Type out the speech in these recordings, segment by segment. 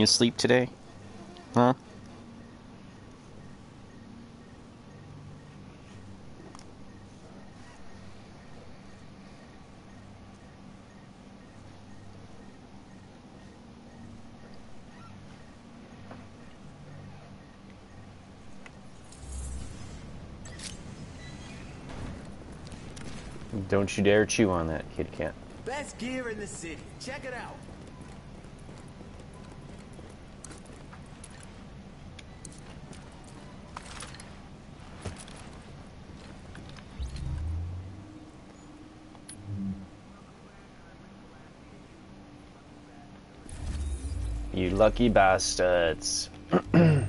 You sleep today? Huh? Don't you dare chew on that, kid cat. Best gear in the city. Check it out. You lucky bastards. I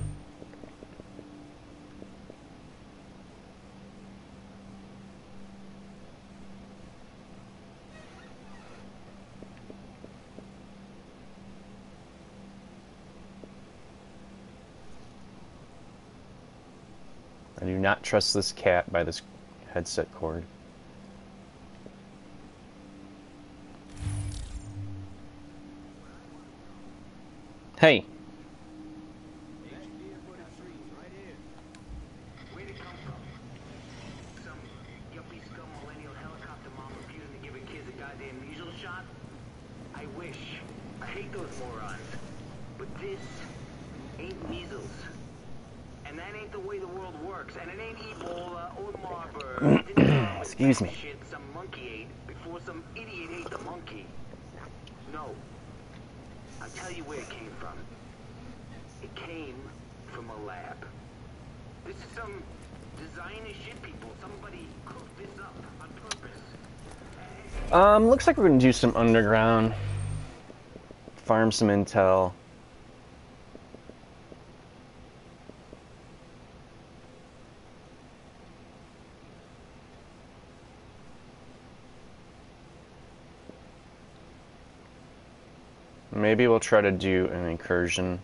do not trust this cat by this headset cord. Hey. Where'd it come from? Some yuppie scum millennial helicopter mom refusing to give her kids a goddamn measles shot? I wish. I hate those morons. But this ain't measles. And that ain't the way the world works. And it ain't Ebola or Marburg. It didn't come with Excuse that me. Shit some monkey ate before some idiot ate the monkey. No. I'll tell you where it came from. It came from a lab. This is some designer shit people. Somebody cooked this up on purpose. Um, looks like we're gonna do some underground, farm some intel. Maybe we'll try to do an incursion.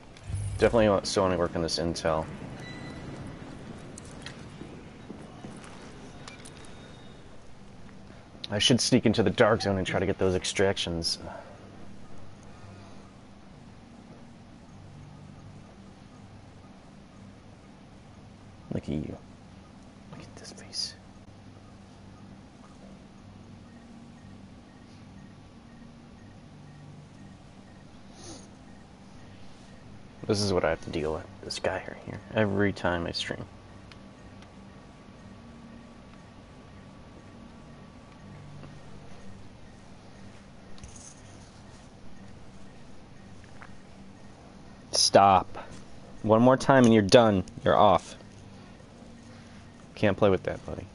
Definitely still want to work on this intel. I should sneak into the dark zone and try to get those extractions. Look at you. Look at this face. This is what I have to deal with. This guy right here. Every time I stream. Stop. One more time and you're done. You're off. Can't play with that, buddy.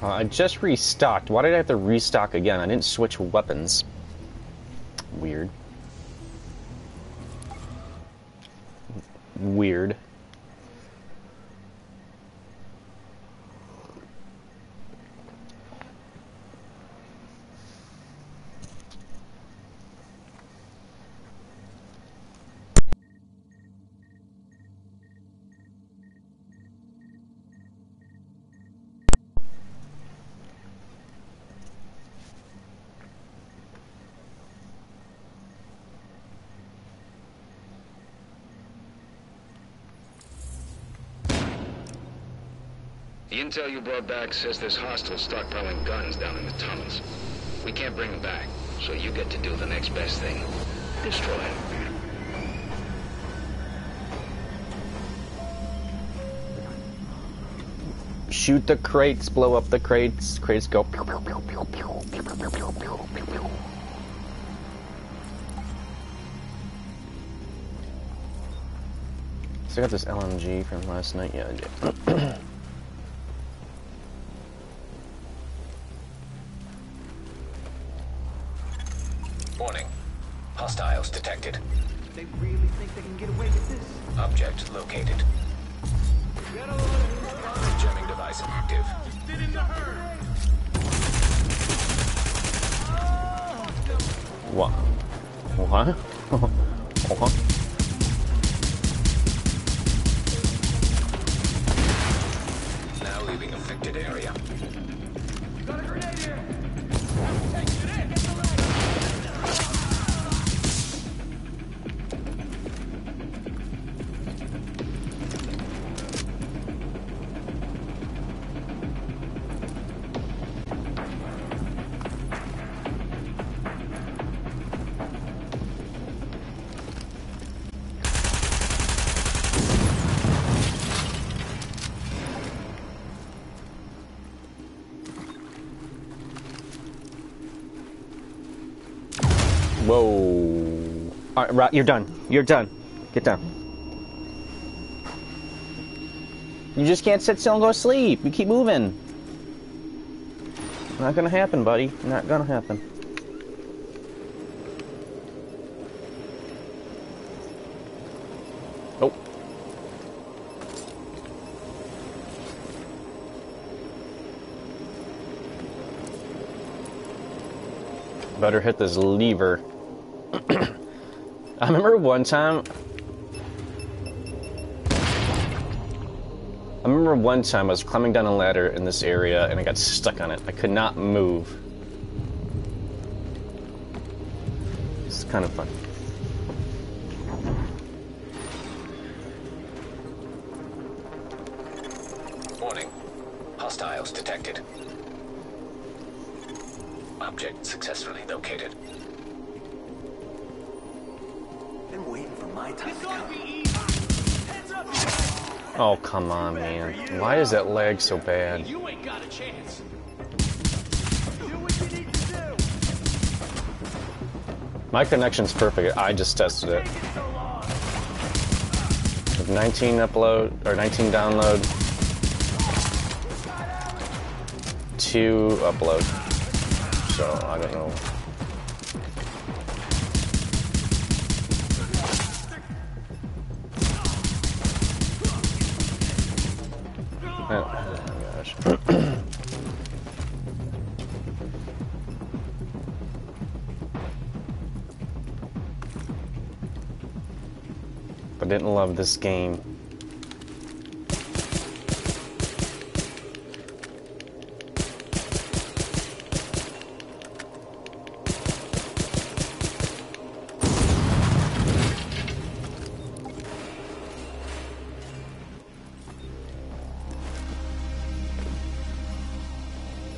Uh, I just restocked. Why did I have to restock again? I didn't switch weapons. Weird. Weird. Intel you brought back says there's hostiles stockpiling guns down in the tunnels. We can't bring them back, so you get to do the next best thing. Destroy them. Shoot the crates, blow up the crates. Crates go. pew, pew, pew, pew, pew, pew, pew, pew, pew, pew, pew. I got this LMG from last night. Yeah, I. You're done. You're done. Get down. You just can't sit still and go to sleep. You keep moving. Not gonna happen, buddy. Not gonna happen. Oh. Better hit this lever. I remember one time. I remember one time I was climbing down a ladder in this area and I got stuck on it. I could not move. It's kind of fun. Come on, man. Why is that lag so bad? You ain't got a chance. Do what you need to do. My connection's perfect. I just tested it. Taking so long. With 19 upload, or 19 download, 2 upload. So, I don't know. But this game.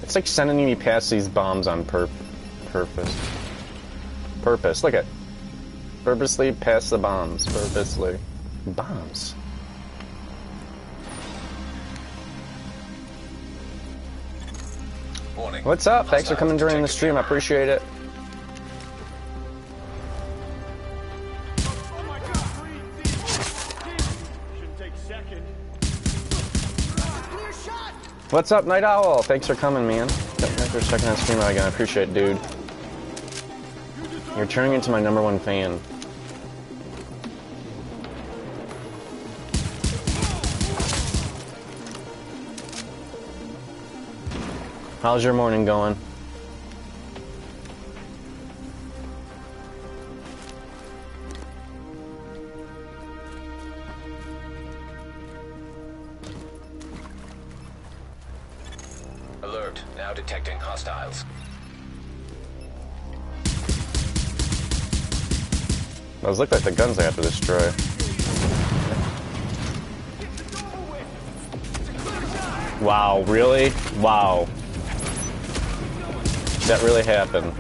It's like sending me past these bombs on pur- purpose. Purpose. Look at. Purposely past the bombs. Purposely. Bombs. Warning. What's up? Thanks for coming during the stream. I appreciate it. My god, breathe deep. Shouldn't take second. Clear shot! What's up, Night Owl? Thanks for coming, man. Thanks for checking out stream out again. I appreciate it, dude. You're turning into my number one fan. How's your morning going? Alert. Now detecting hostiles. Those look like the guns I have to destroy. Get the door with! It's a clear shot! Wow, really? Wow. That really happened.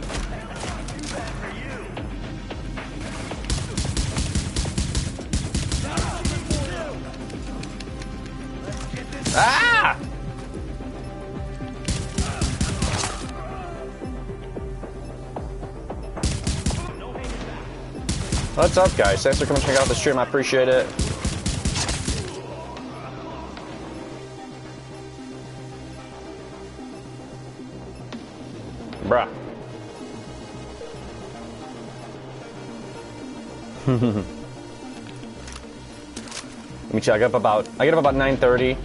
Ah! What's up, guys? Thanks for coming to check out the stream. I appreciate it. Let me check. I get up about I get up about 9:30.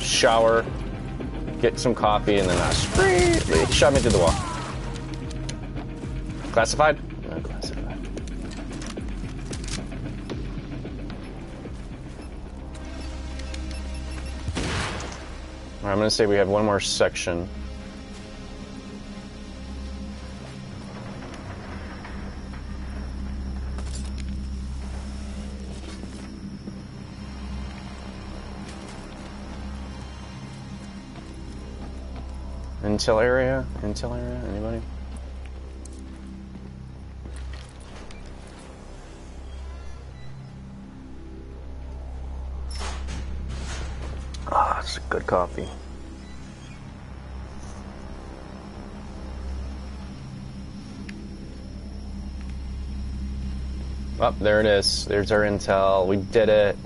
Shower, get some coffee, and then I scream. Shot me through the wall. Classified? No, classified. I'm gonna say we have one more section. Intel area? Intel area? Anybody? Ah, it's a good coffee. Oh, there it is. There's our intel. We did it.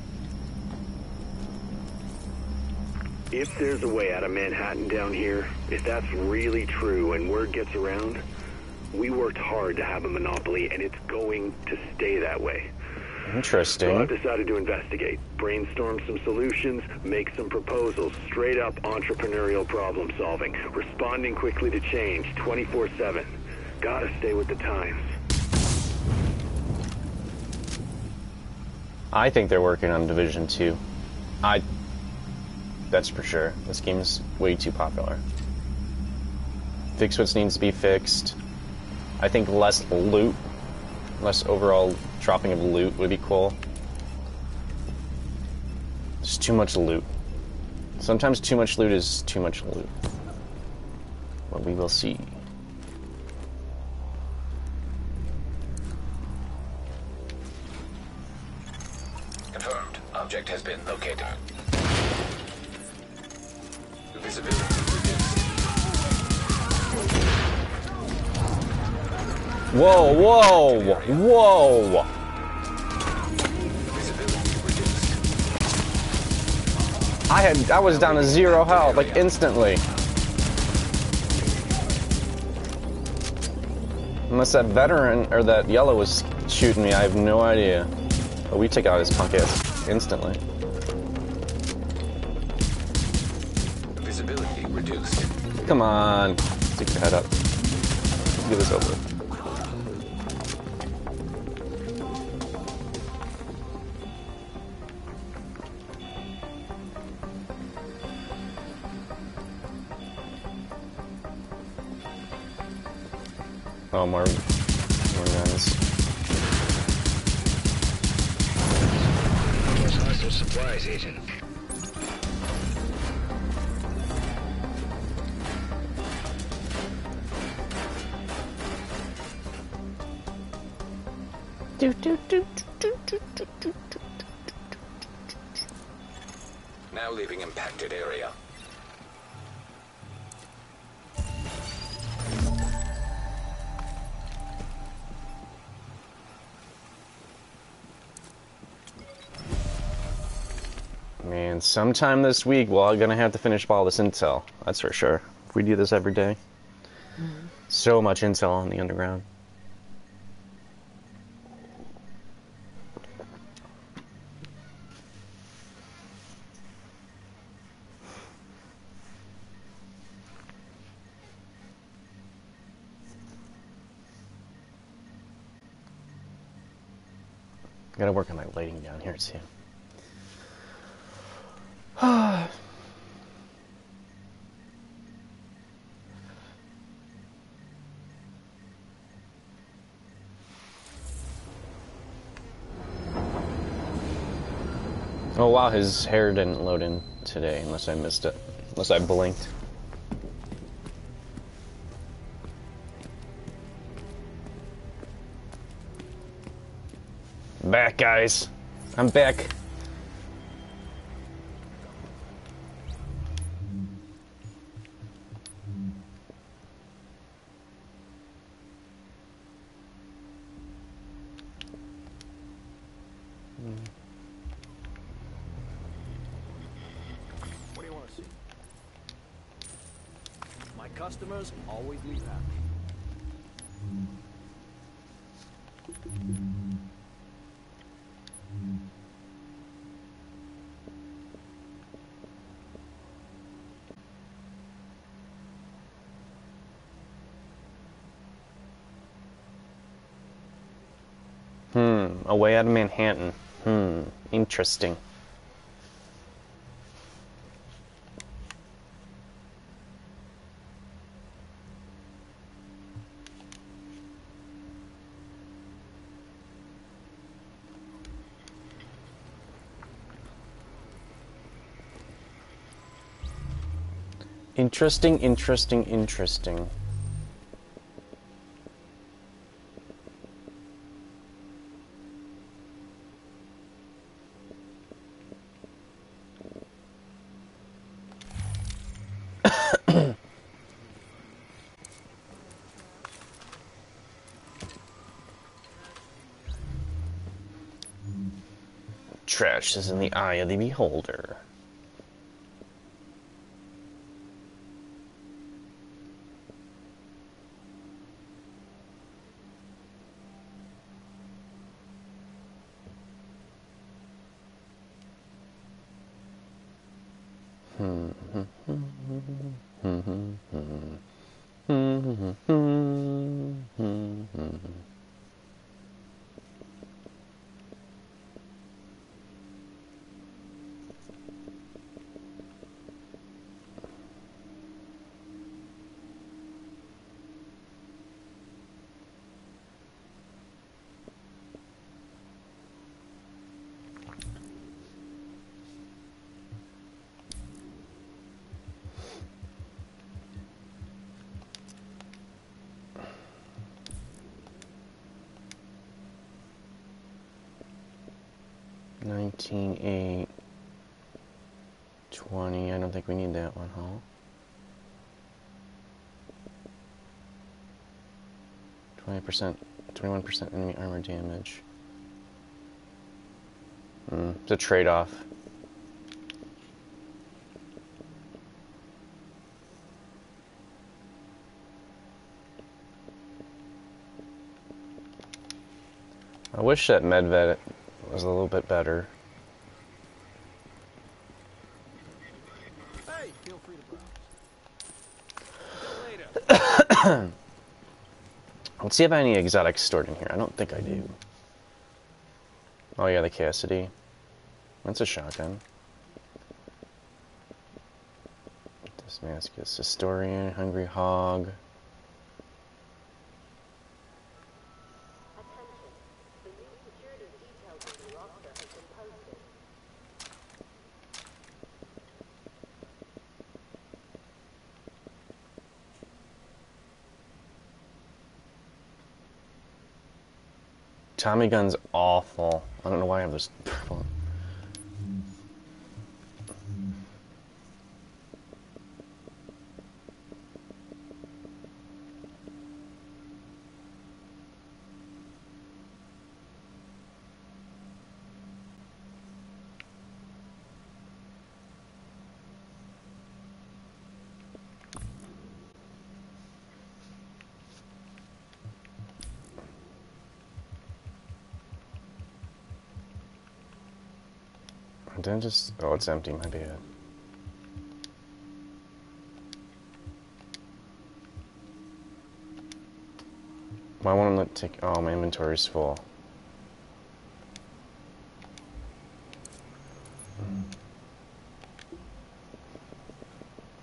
If there's a way out of Manhattan down here, if that's really true and word gets around, we worked hard to have a monopoly and it's going to stay that way. So I've decided to investigate, brainstorm some solutions, make some proposals, straight up entrepreneurial problem solving, responding quickly to change 24-7. Gotta stay with the times. I think they're working on Division 2. I. That's for sure. This game's way too popular. Fix what needs to be fixed. I think less loot, less overall dropping of loot would be cool. There's too much loot. Sometimes too much loot is too much loot. But we will see. Whoa, whoa, whoa! I had I was down to zero health like instantly. Unless that veteran or that yellow was shooting me, I have no idea. But we took out his punk ass instantly. Visibility reduced. Come on, stick your head up. Get this over. Sometime this week we're all gonna have to finish up all this intel. That's for sure. If we do this every day. Mm-hmm. So much intel on the underground. Gotta work on my lighting down here too. Oh wow, his hair didn't load in today unless I missed it. Unless I blinked. Back, guys. I'm back. Hmm, away out of Manhattan. Hmm, interesting. Interesting, interesting, interesting. Trash is in the eye of the beholder. Nineteen eight twenty. I don't think we need that one, huh? Twenty percent, twenty-one percent enemy armor damage. Hmm, it's a trade-off. I wish that Medved was a little bit better. Hey, feel free to browse. Later. Let's see if I have any exotics stored in here. I don't think I do. Oh yeah, the Cassidy. That's a shotgun. This mask is Historian, Hungry Hog. Attention. The new security details of the roster has been posted. Tommy gun's awful. I don't know why I have this. Didn't just. Oh, it's empty. My bad. Why won't it take? Oh, my inventory's full.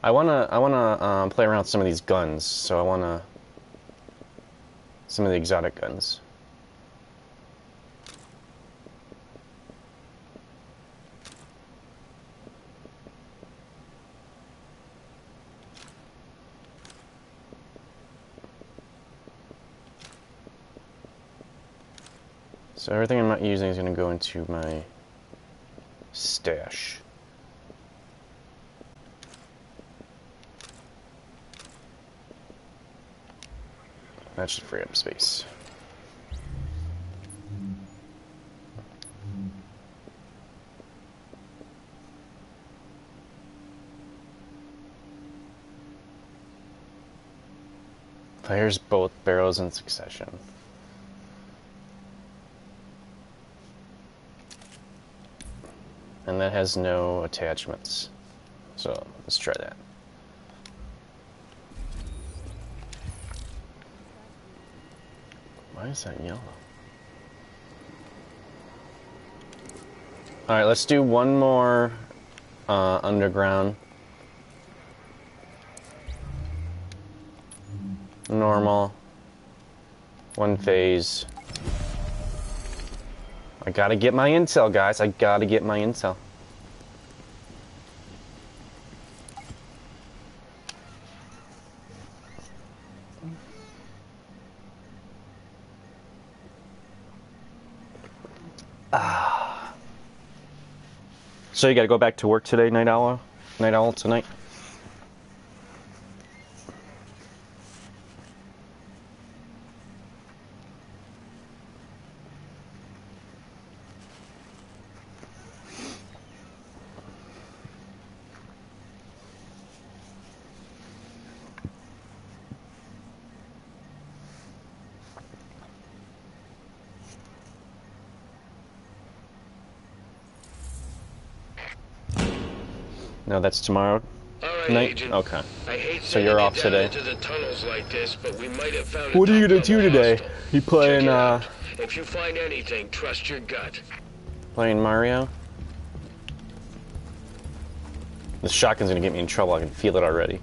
I wanna, I wanna um, play around with some of these guns. So I wanna some of the exotic guns. Everything I'm not using is going to go into my stash. That should free up space. Fires both barrels in succession. And that has no attachments. So let's try that. Why is that yellow? Alright, let's do one more uh, underground. Normal. One phase. I gotta get my intel, guys. I gotta get my intel. Ah. So you gotta go back to work today, Night Owl? Night Owl tonight? That's tomorrow. Right, Night- Agent. okay. I hate So you're off today? into the tunnels like this, but we might have found. What are you gonna do today? You playing, uh. If you find anything, trust your gut. Playing Mario? The shotgun's gonna get me in trouble. I can feel it already.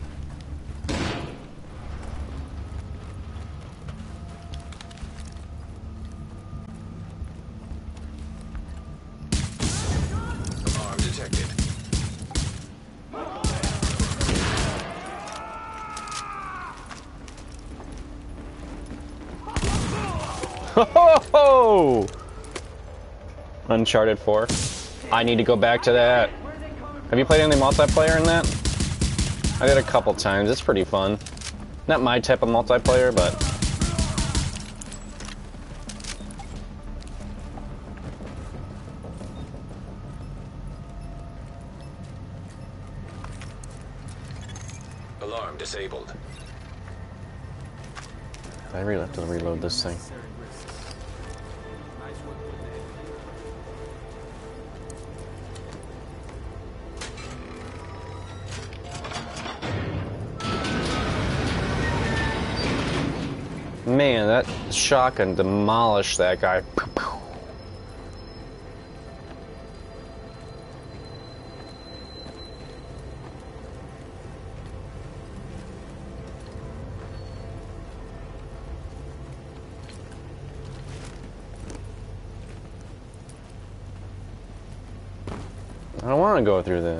Uncharted 4. I need to go back to that. Have you played any multiplayer in that? I did a couple times. It's pretty fun. Not my type of multiplayer, but Alarm disabled. I really have to reload this thing. Shotgun demolish that guy. I don't want to go through this.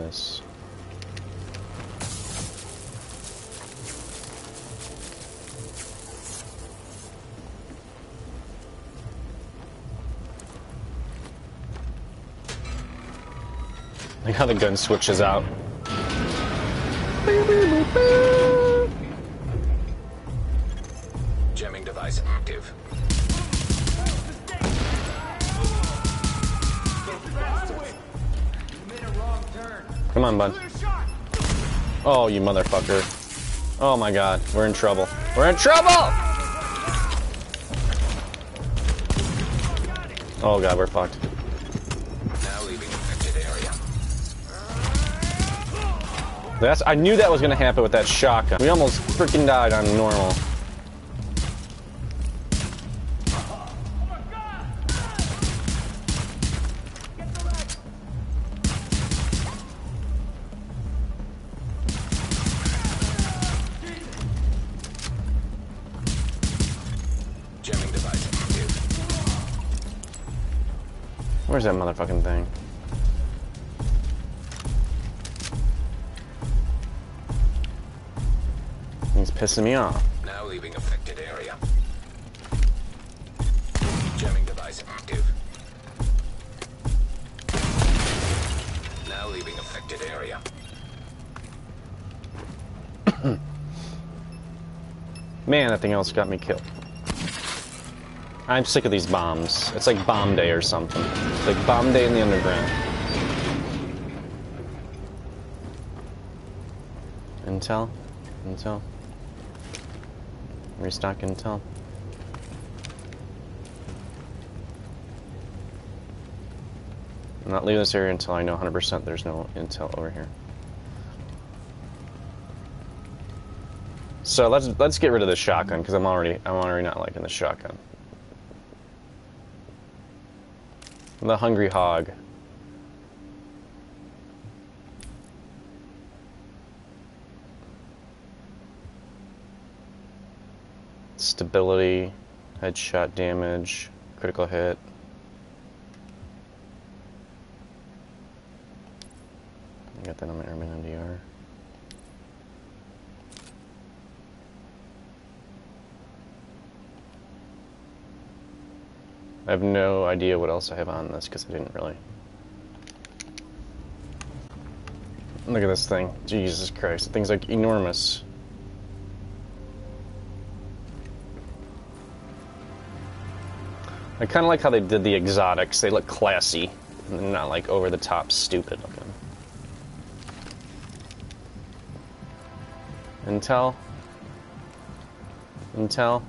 The gun switches out. Jamming device active. Come on, bud. Oh, you motherfucker. Oh my god, we're in trouble. We're in trouble! Oh god, we're fucked. That's I knew that was gonna happen with that shotgun. We almost freaking died on normal. Where's that motherfucking thing? pissing me off. Now leaving affected area. Jamming device active. Now leaving affected area. Man, that thing else got me killed. I'm sick of these bombs. It's like bomb day or something. It's like bomb day in the underground. Intel? Intel? Restock Intel? I'm not leaving this area until I know 100% there's no intel over here. So let's let's get rid of the shotgun because I'm already I'm already not liking the shotgun. The hungry hog. Stability, headshot damage, critical hit. I got that on my Urban MDR. I have no idea what else I have on this because I didn't really. Look at this thing. Jesus Christ. The thing's like enormous. I kind of like how they did the exotics. They look classy. And they're not like over the top stupid looking. Intel? Intel?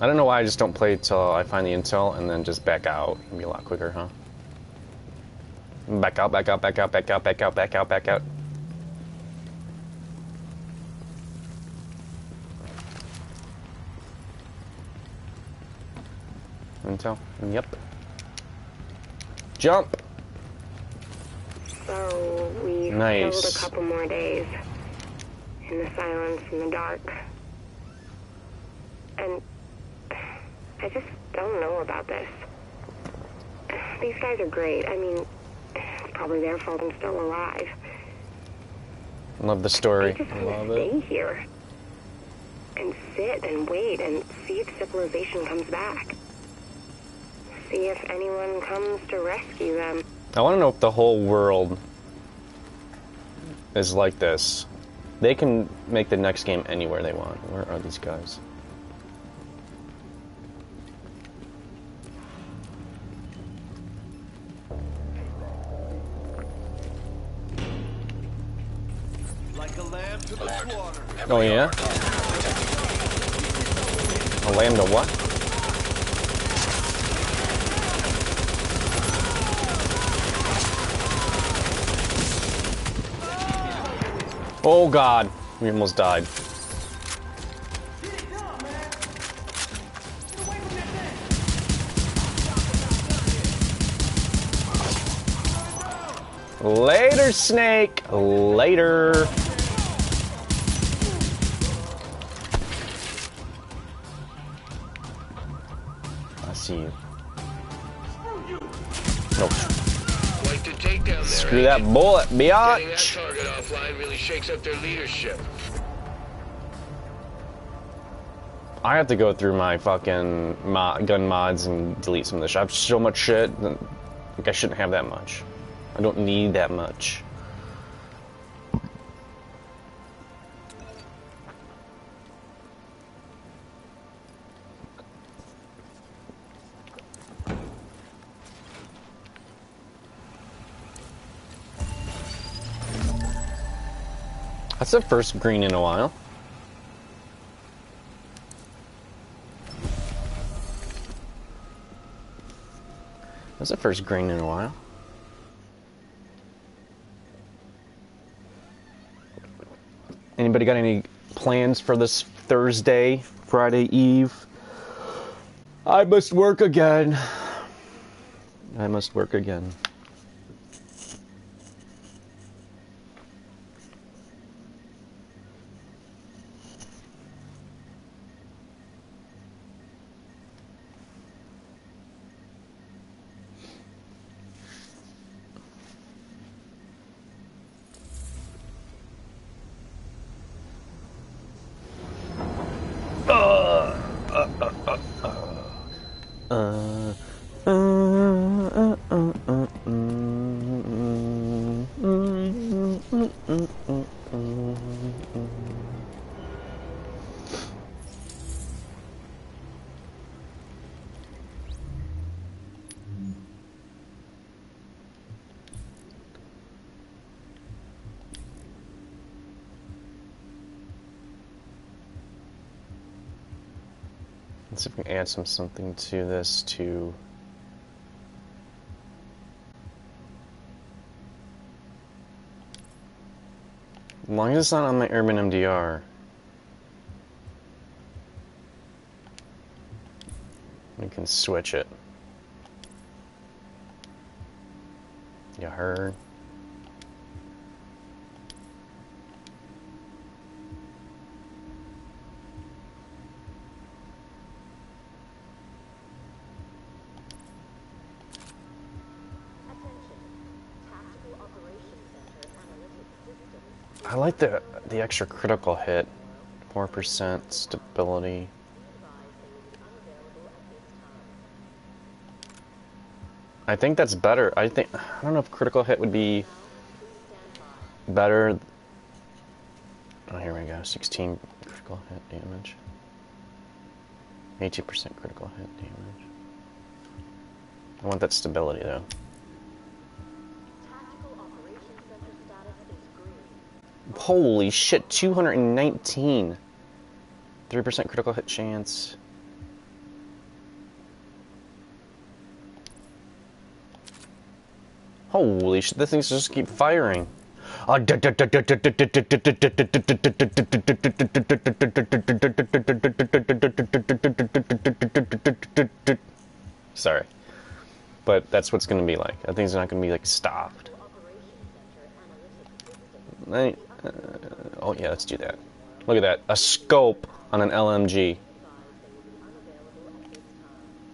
I don't know why I just don't play till I find the intel and then just back out. It'd be a lot quicker, huh? Back out, back out, back out, back out, back out, back out, back out. Intel? Yep. Jump! So we've Nice. killed a couple more days in the silence and the dark. And I just don't know about this. These guys are great. I mean, it's probably their fault I'm still alive. Love the story. I just want Love to stay it. here and sit and wait and see if civilization comes back. See if anyone comes to rescue them. I want to know if the whole world is like this. They can make the next game anywhere they want. Where are these guys? Like a lamb to the slaughter. Oh yeah? A lamb to what? Oh god, we almost died. Later, Snake. Later. I see you. There. screw that bullet, Getting that biatch. target offline really shakes up their leadership. I have to go through my fucking mo- gun mods and delete some of this. I have so much shit. Like I shouldn't have that much. I don't need that much. That's the first green in a while. That's the first green in a while. Anybody got any plans for this Thursday, Friday Eve? I must work again. I must work again. See if we can add some something to this to As long as it's not on my Urban MDR. We can switch it. You heard? I like the extra critical hit, four percent stability. I think that's better. I think I don't know if critical hit would be better. Oh, here we go. 16 critical hit damage. 82% critical hit damage. I want that stability though. Holy shit, 219. 3% critical hit chance. Holy shit, this thing's just keep firing. Sorry. But that's what's gonna be like. That thing's not gonna be like stopped. I, uh, oh yeah, let's do that. Look at that, a scope on an LMG.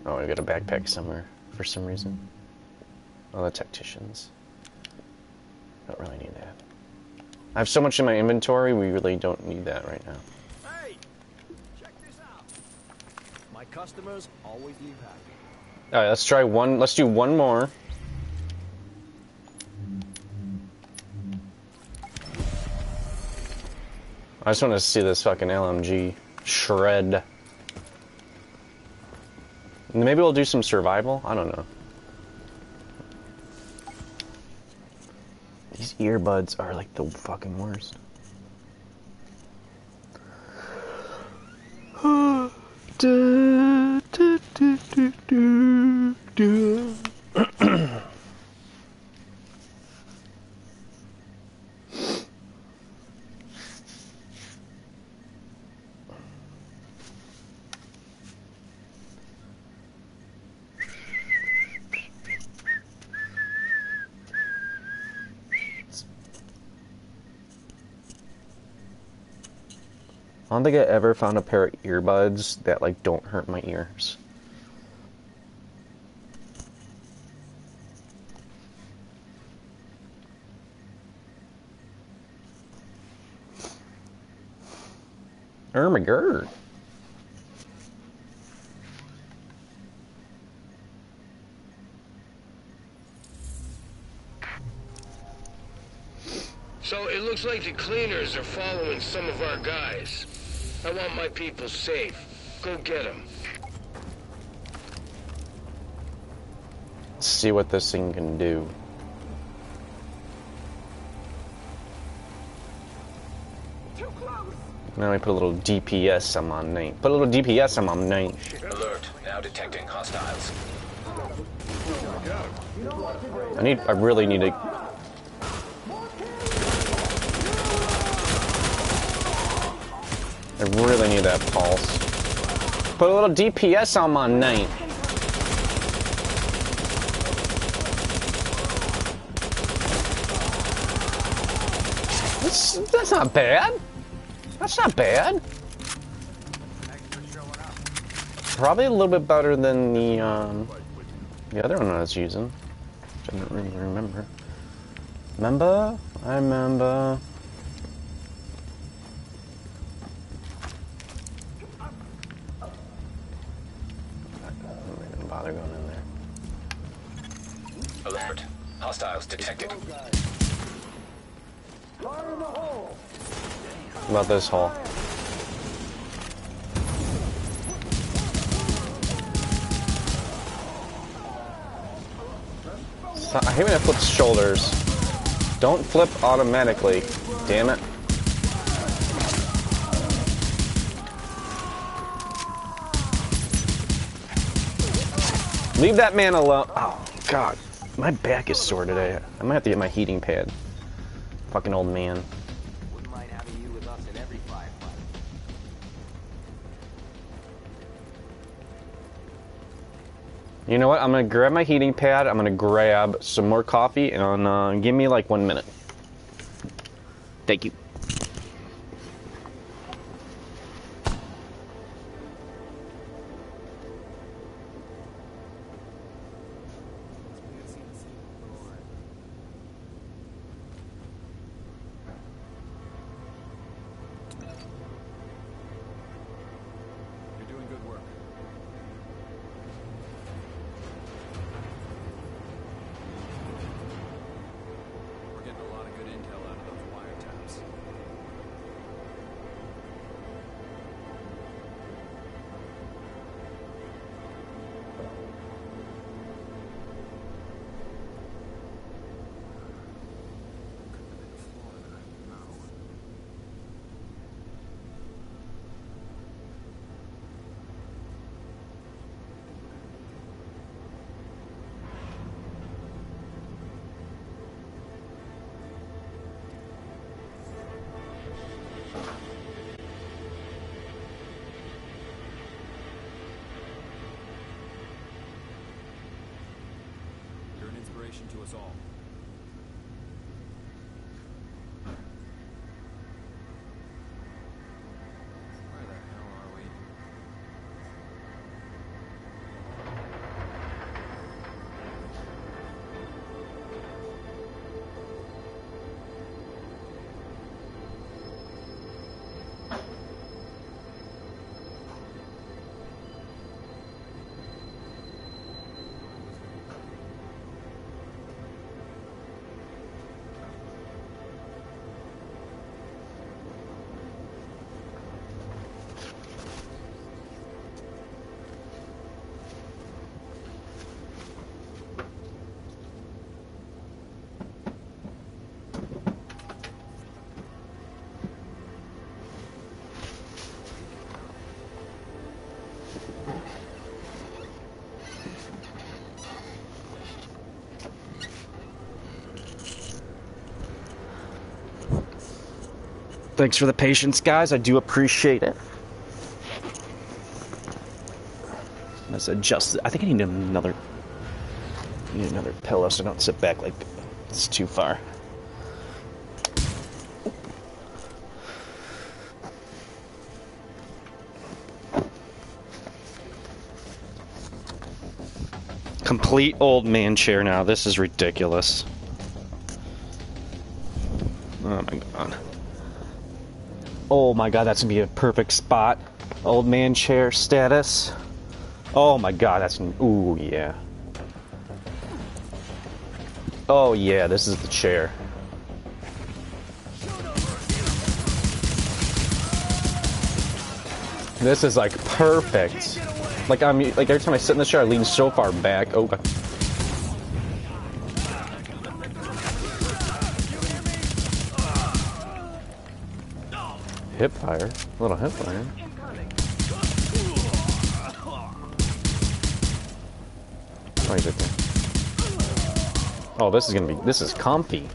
Oh, I got a backpack somewhere for some reason. Oh, the tacticians. Don't really need that. I have so much in my inventory, we really don't need that right now. Hey, check this out. My customers always leave happy. Alright, let's try one, let's do one more. I just want to see this fucking LMG shred. Maybe we'll do some survival? I don't know. These earbuds are like the fucking worst. don't think I ever found a pair of earbuds that like don't hurt my ears. Oh. So it looks like the cleaners are following some of our guys. I want my people safe. Go get them. Let's see what this thing can do. Too close. Now we put a little DPS on my name. Put a little DPS on my name. Alert. Now detecting hostiles. Oh. I need. I really need to. I really need that pulse. Put a little DPS on my name. That's, that's not bad. That's not bad. Probably a little bit better than the um, the other one I was using. I don't really remember. Remember? I remember. About this hole? So- I hate when it flips shoulders. Don't flip automatically. Damn it. Leave that man alone. Oh, God. My back is sore today. I might have to get my heating pad. Fucking old man. You know what? I'm gonna grab my heating pad. I'm gonna grab some more coffee and uh, give me like one minute. Thank you. Thanks for the patience, guys. I do appreciate it. Let's adjust. I think I need another. I need another pillow so I don't sit back like it's too far. Complete old man chair now. This is ridiculous. Oh my god. Oh my god, that's gonna be a perfect spot. Old man chair status. Oh my god, that's ooh yeah. Oh yeah, this is the chair. This is like perfect. Like I'm like every time I sit in the chair, I lean so far back. Oh god. Hip fire, a little hip fire. Oh. Oh, this is gonna be. This is comfy.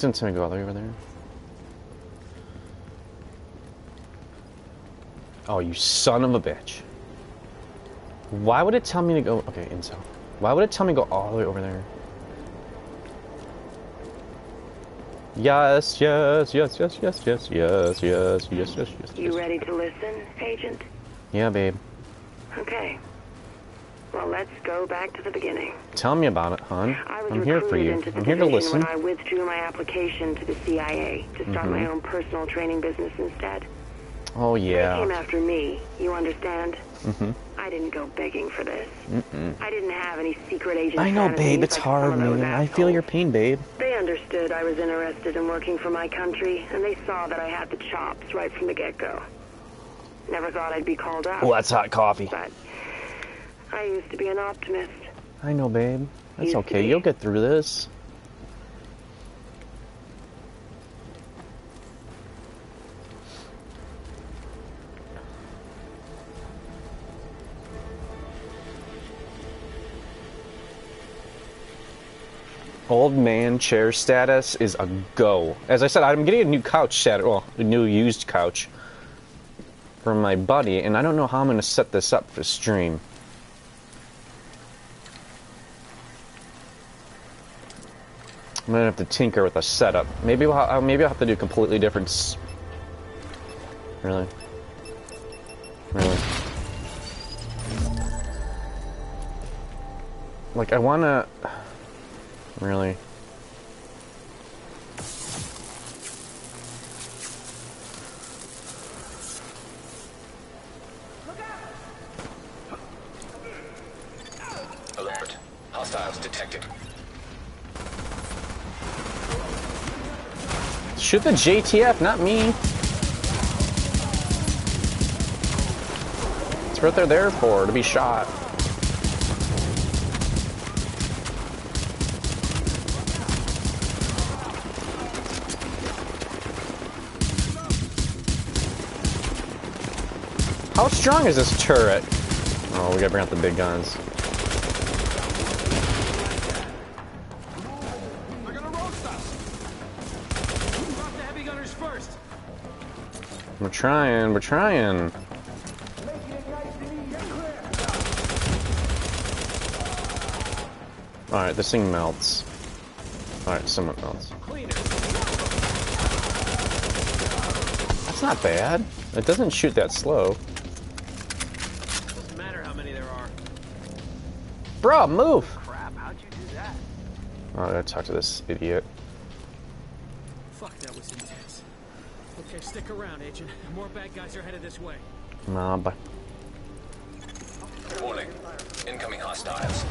That's didn't me to go all the way over there. Oh, you son of a bitch. Why would it tell me to go... Okay, intel. Why would it tell me to go all the way over there? Yes, yes, yes, yes, yes, yes, yes, yes, yes, yes, yes. You ready to listen, Agent? Yeah, babe. Okay. Well, let's go back to the beginning. Tell me about it, hon. I was I'm here for you. I'm here to listen. when I withdrew my application to the CIA to start my Mhm. own personal training business instead. Oh yeah. They came after me, you understand? Mhm. I didn't go begging for this. Mm-mm. I didn't have any secret agent I know, babe. It's like hard, some of those man. I feel your pain, babe. They understood I was interested in working for my country, and they saw that I had the chops right from the get-go. Never thought I'd be called up. Oh, that's hot coffee. But I used to be an optimist. I know, babe. That's okay. You'll get through this. Old man chair status is a go. As I said, I'm getting a new couch set, well, a new used couch from my buddy, and I don't know how I'm going to set this up for stream. I'm gonna have to tinker with the setup. Maybe we'll ha- uh, maybe I'll have to do completely different. Really, really. Like I wanna. Really. Alert. Hostiles detected. Shoot the JTF, not me. It's what they're there for, to be shot. How strong is this turret? Oh, we gotta bring out the big guns. We're trying, we're trying. Alright, this thing melts. Alright, somewhat melts. That's not bad. It doesn't shoot that slow. Doesn't matter how many there are. Bro, move! Crap, how'd you do that? Oh, I gotta talk to this idiot. Fuck, that was intense. Okay, stick around, Agent. More bad guys are headed this way. Nah, but Warning. Incoming hostiles.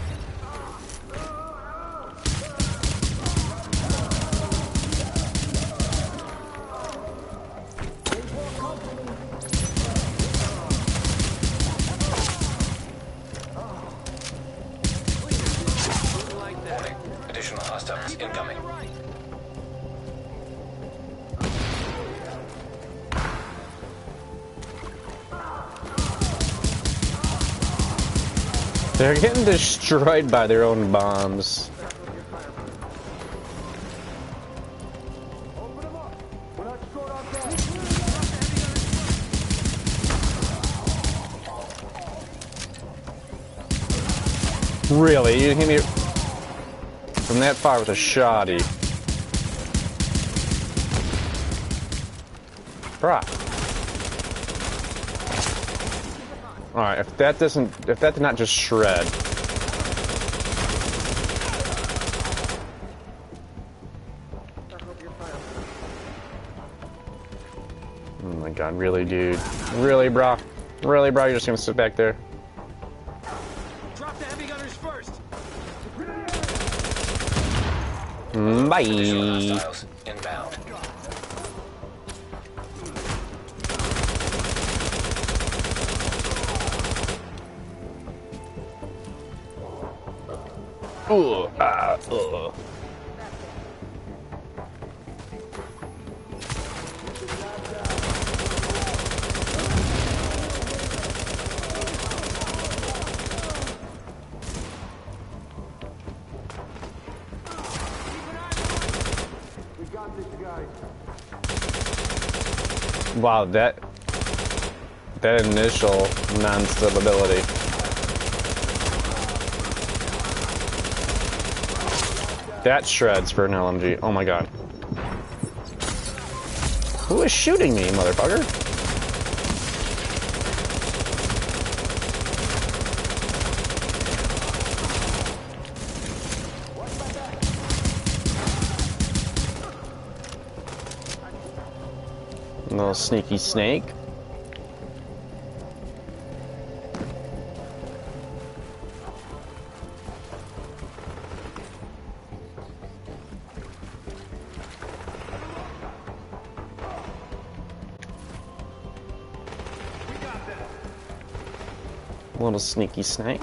Warning. Additional hostiles incoming. They're getting destroyed by their own bombs. Really? You hit me from that far with a shoddy. Bruh. Alright, if that doesn't, if that did not just shred. Oh my god, really, dude? Really, bro? Really, bro? You're just gonna sit back there? Drop the heavy gunners first. Bye. Ooh, ah, uh. Wow, that that initial non-stability. That shreds for an LMG. Oh my god. Who is shooting me, motherfucker? Little sneaky snake. Little sneaky snake.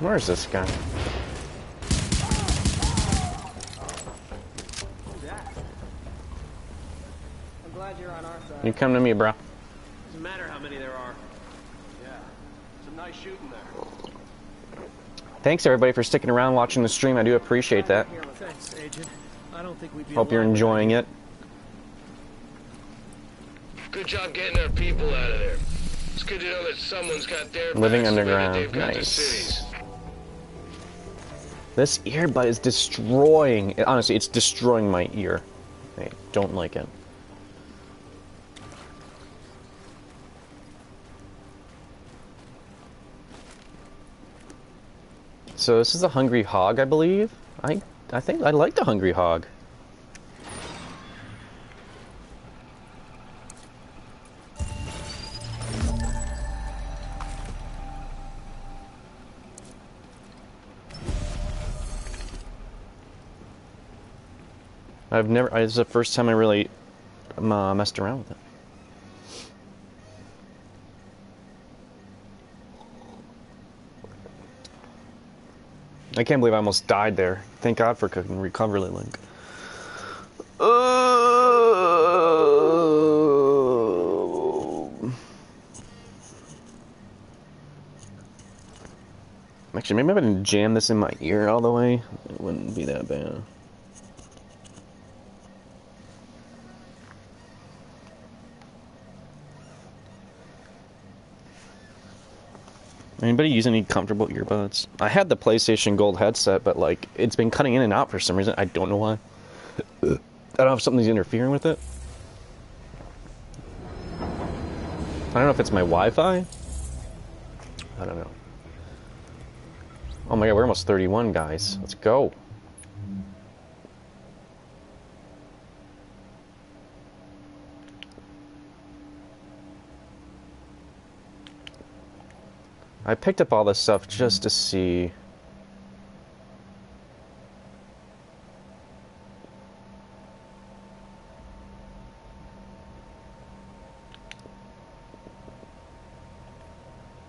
Where's this guy? I'm glad you're on our side. You come to me, bro. Doesn't matter how many there are. Yeah, some nice shooting there. Thanks everybody for sticking around watching the stream. I do appreciate that. Thanks, Agent. I don't think we'd be Hope you're alone. enjoying it. Good job getting our people out of there. It's good to know that someone's got their Living backs the way that underground. they've got the Nice. This earbud is destroying. Honestly, it's destroying my ear. I don't like it. So this is a hungry hog, I believe. I I think I like the hungry hog. I've never. Is the first time I really um, uh, messed around with it. I can't believe I almost died there. Thank God for cooking recovery link. Actually, maybe if I didn't jam this in my ear all the way, it wouldn't be that bad. Anybody use any comfortable earbuds? I had the PlayStation Gold headset, but like it's been cutting in and out for some reason. I don't know why. I don't know if something's interfering with it. I don't know if it's my Wi-Fi. I don't know. Oh my god, we're almost 31, guys. Let's go. I picked up all this stuff just to see.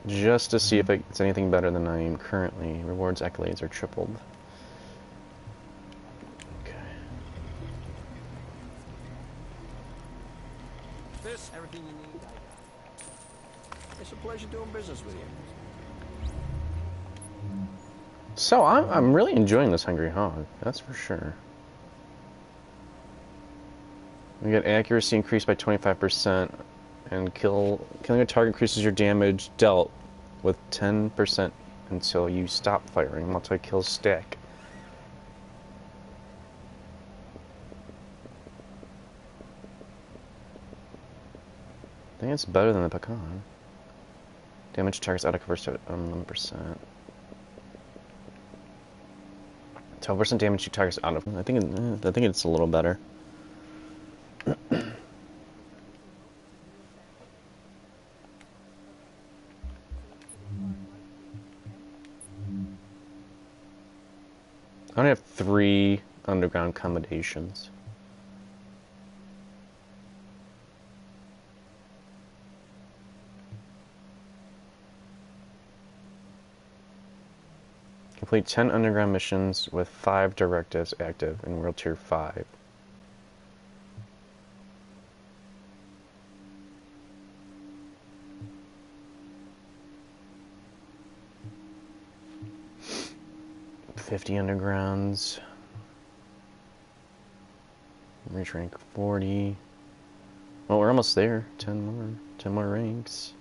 Just to see if it's anything better than I am currently. Rewards, accolades are tripled. I'm really enjoying this hungry hog, that's for sure. We get accuracy increased by 25%, and kill killing a target increases your damage dealt with 10% until you stop firing multi-kill stack. I think it's better than the Pakhan. Damage targets out of cover to um, 11%. percent damage to targets out of. I think it, I think it's a little better. I only have three underground accommodations. Complete 10 underground missions with 5 directives active in World Tier 5. Fifty undergrounds. Reach rank forty. Well, we're almost there. Ten more. Ten more ranks.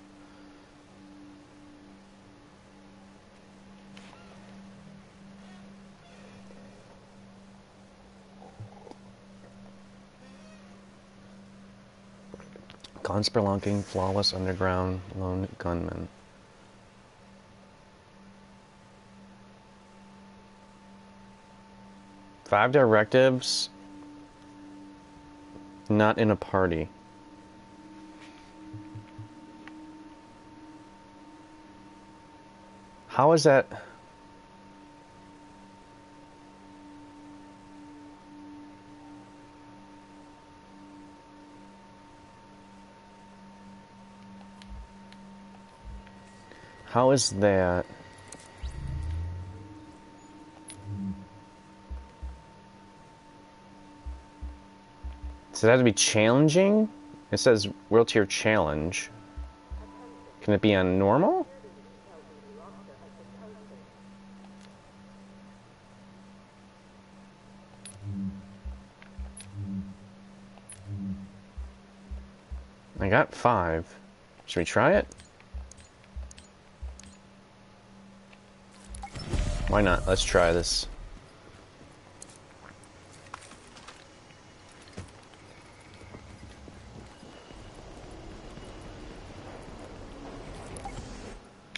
Gun spelunking, flawless underground lone gunman. Five directives. Not in a party. How is that? How is that? It have to be challenging? It says World Tier Challenge. Can it be on normal? I got five. Should we try it? Why not? Let's try this.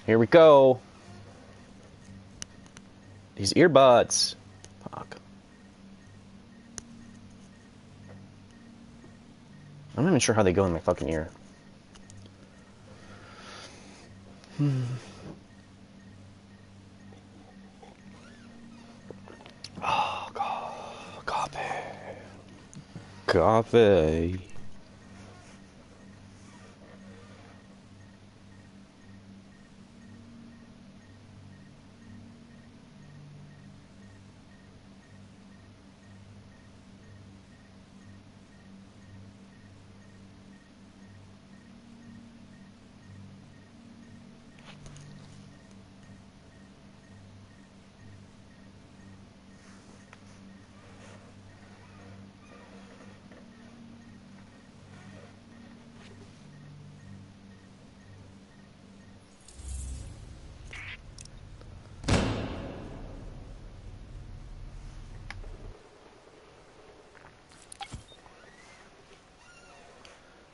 Here we go. These earbuds. Fuck. I'm not even sure how they go in my fucking ear. Hmm. Oh, co- coffee. Coffee.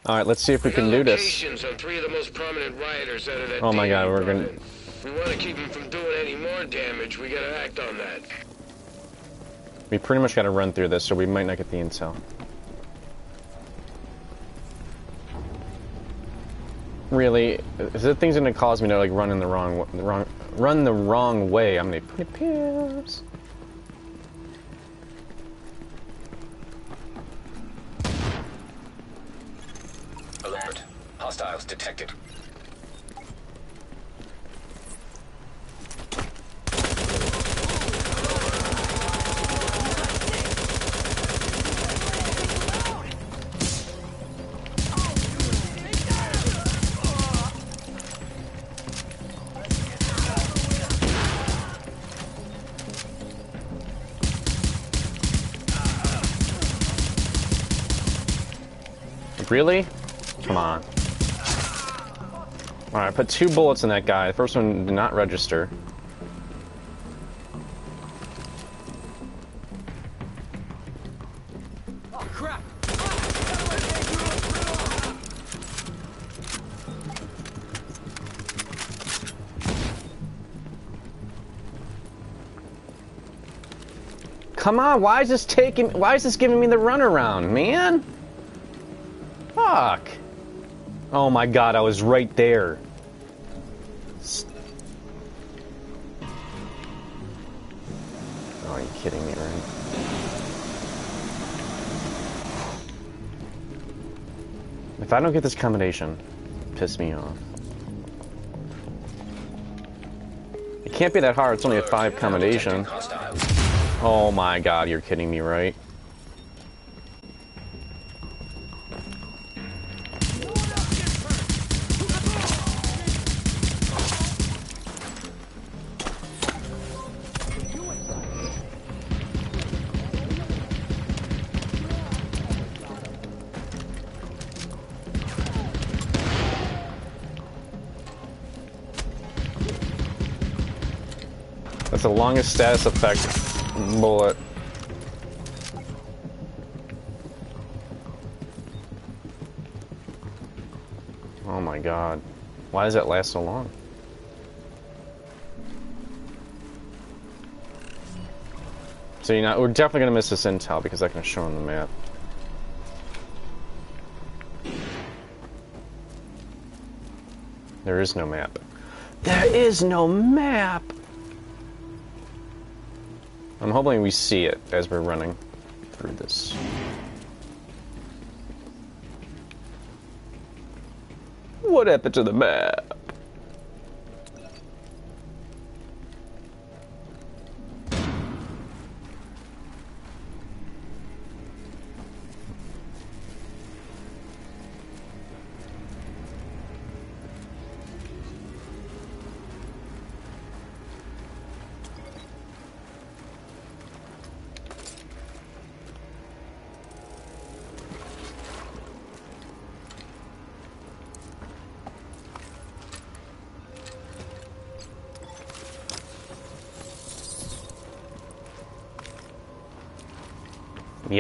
All right, let's see if we can do this. On three of the most prominent rioters out of that Oh my God, we're gonna- We want to keep them from doing any more damage. We gotta act on that. We pretty much got to run through this, so we might not get the intel. Really, if the thing's gonna cause me to like run in the wrong, the wrong, run the wrong way, I'm gonna be pretty pissed. Put two bullets in that guy. The first one did not register. Oh, crap! Come on, why is this taking? Why is this giving me the runaround, man? Fuck. Oh my god, I was right there. Oh, are you kidding me, right? If I don't get this combination, piss me off. It can't be that hard. It's only a five combination. Oh my god, you're kidding me, right? Longest status effect bullet. Oh my god. Why does that last so long? So you know, we're definitely gonna miss this intel because I can show on the map. There is no map. There is no map! I'm hoping we see it as we're running through this. What happened to the map?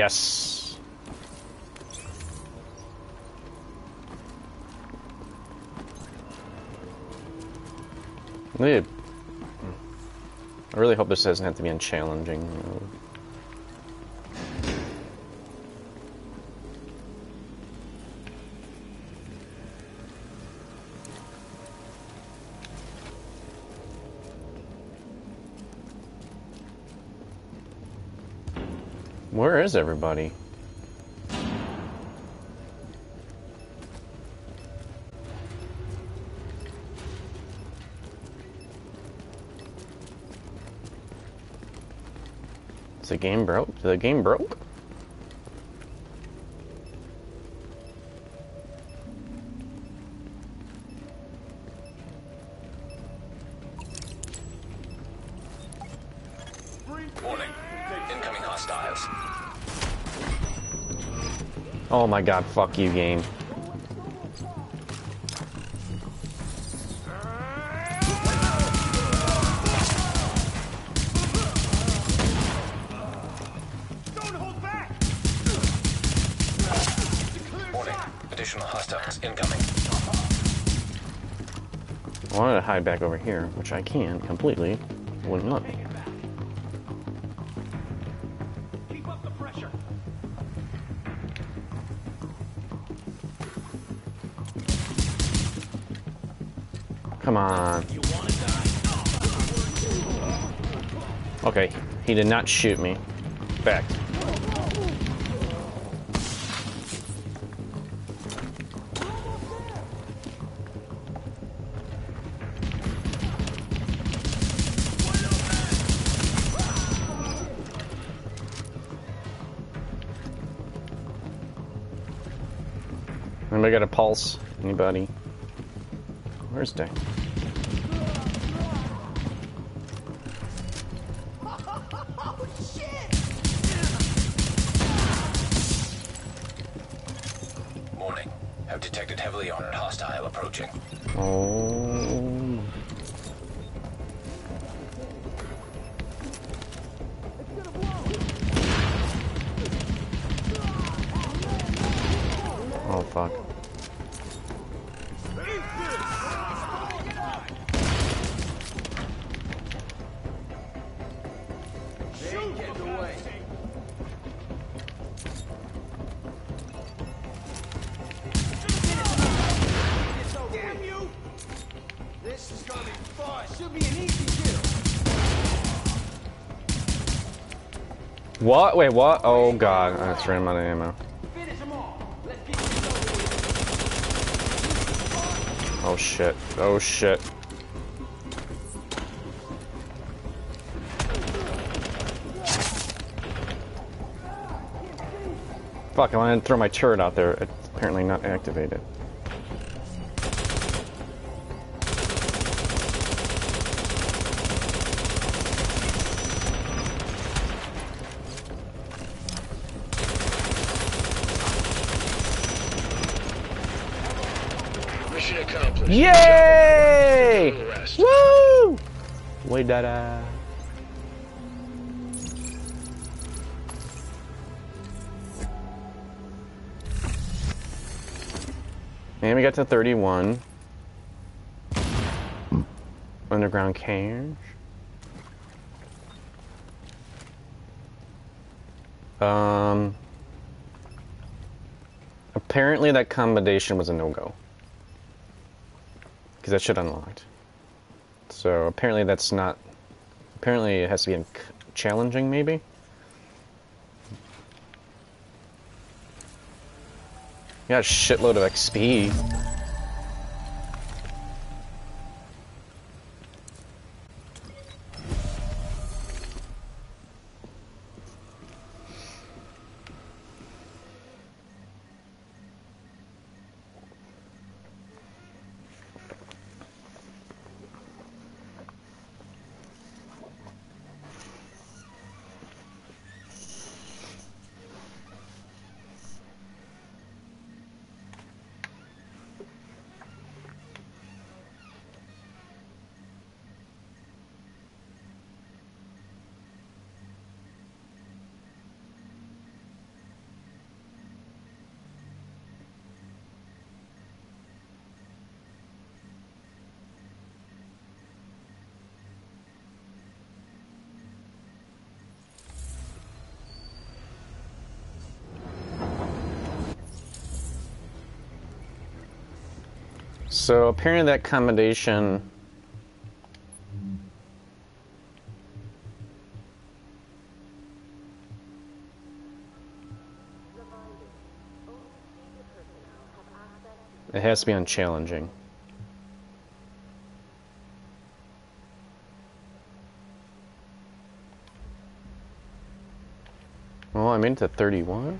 Yes. I really hope this doesn't have to be unchallenging. Is everybody? Is the game broke? The game broke? My god, fuck you, game. Additional hostiles incoming. I wanted to hide back over here, which I can completely. Wouldn't let me. He did not shoot me. Back. Anybody got a pulse? Anybody? Where's Dick? What? Wait, what? Oh god, I just ran out of ammo. Oh shit. Oh shit. Fuck, I wanted to throw my turret out there. It's apparently not activated. Way da And we got to 31. Underground cage. Um. Apparently, that combination was a no go. Because that should unlocked. So apparently, that's not. Apparently, it has to be in challenging, maybe? You got a shitload of XP. So apparently that combination it has to be on challenging. Well, I made it to 31.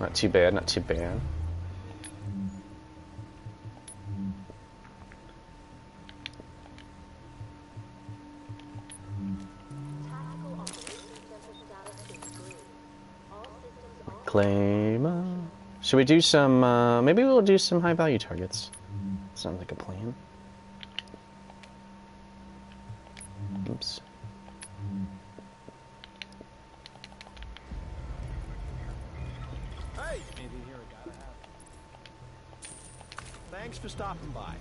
Not too bad, not too bad. Claim. uh, Should we do some? Uh, maybe we'll do some high value targets. Sounds like a plan. Oops. Hey! Anything here gotta have. Thanks for stopping by.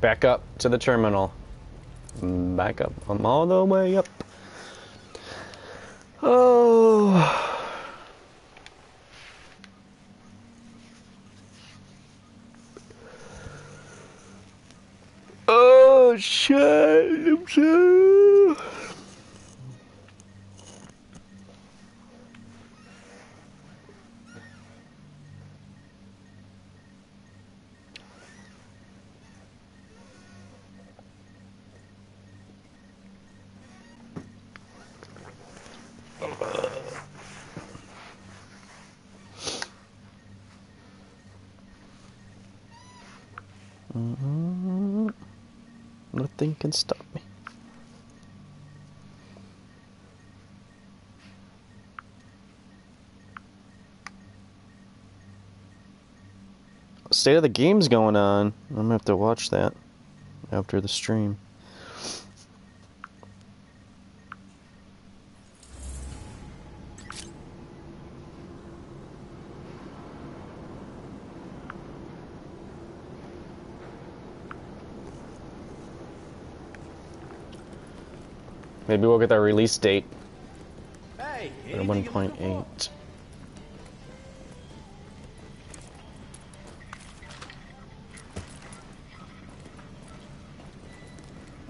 Back up to the terminal. Back up. I'm all the way up. Oh. Oh shit! I'm so... Nothing can stop me. State of the game's going on. I'm gonna have to watch that after the stream. Maybe we'll get that release date Hey! at anything you're looking for? 1.8.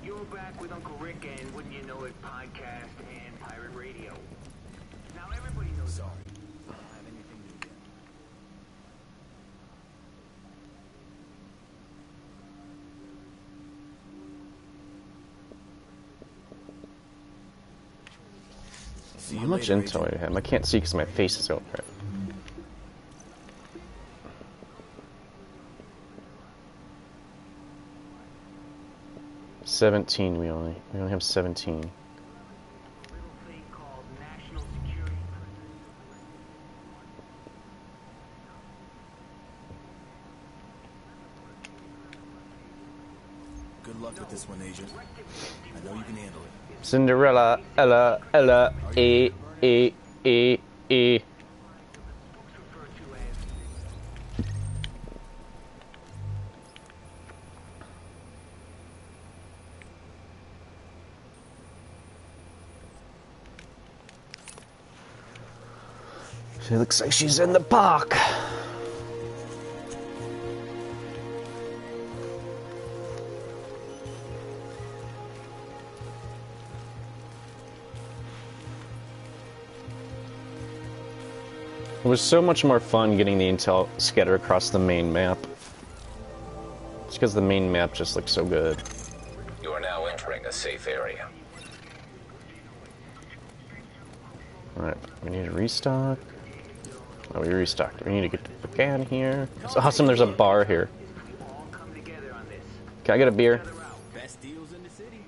You're back with Uncle Rick and wouldn't you know it, podcast and pirate radio. Now everybody knows. Sorry. I don't have anything new yet. See How you much intel I have? I can't see because my face is over it. Seventeen. We only we only have seventeen. Little thing called National Security Good luck with this one, Agent. I know you can handle it. Cinderella, Ella, Ella, E, she looks like she's in the park. It was so much more fun getting the intel scattered across the main map. It's because the main map just looks so good. You are now entering a safe area. Alright, we need to restock. Oh, we restocked. We need to get the can here. It's awesome there's a bar here. All come together on this. Can I get a beer? Best deals in the city.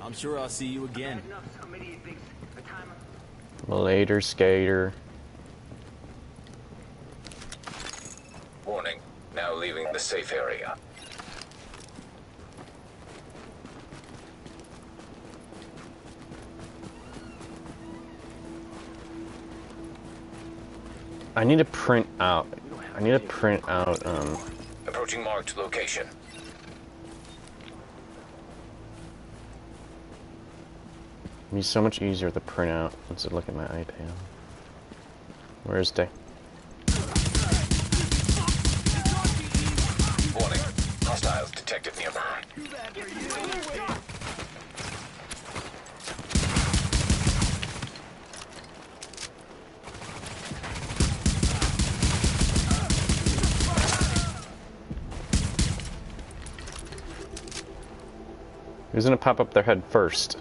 I'm sure I'll see you again. Enough, some idiot thinks a timer. Later, skater. Warning. Now leaving the safe area. I need to print out. I need to print out, um, Approaching marked location. It'd be so much easier to print out instead of look at my iPad. Where is Day? Warning. Hostiles detected nearby. Who's gonna pop up their head first?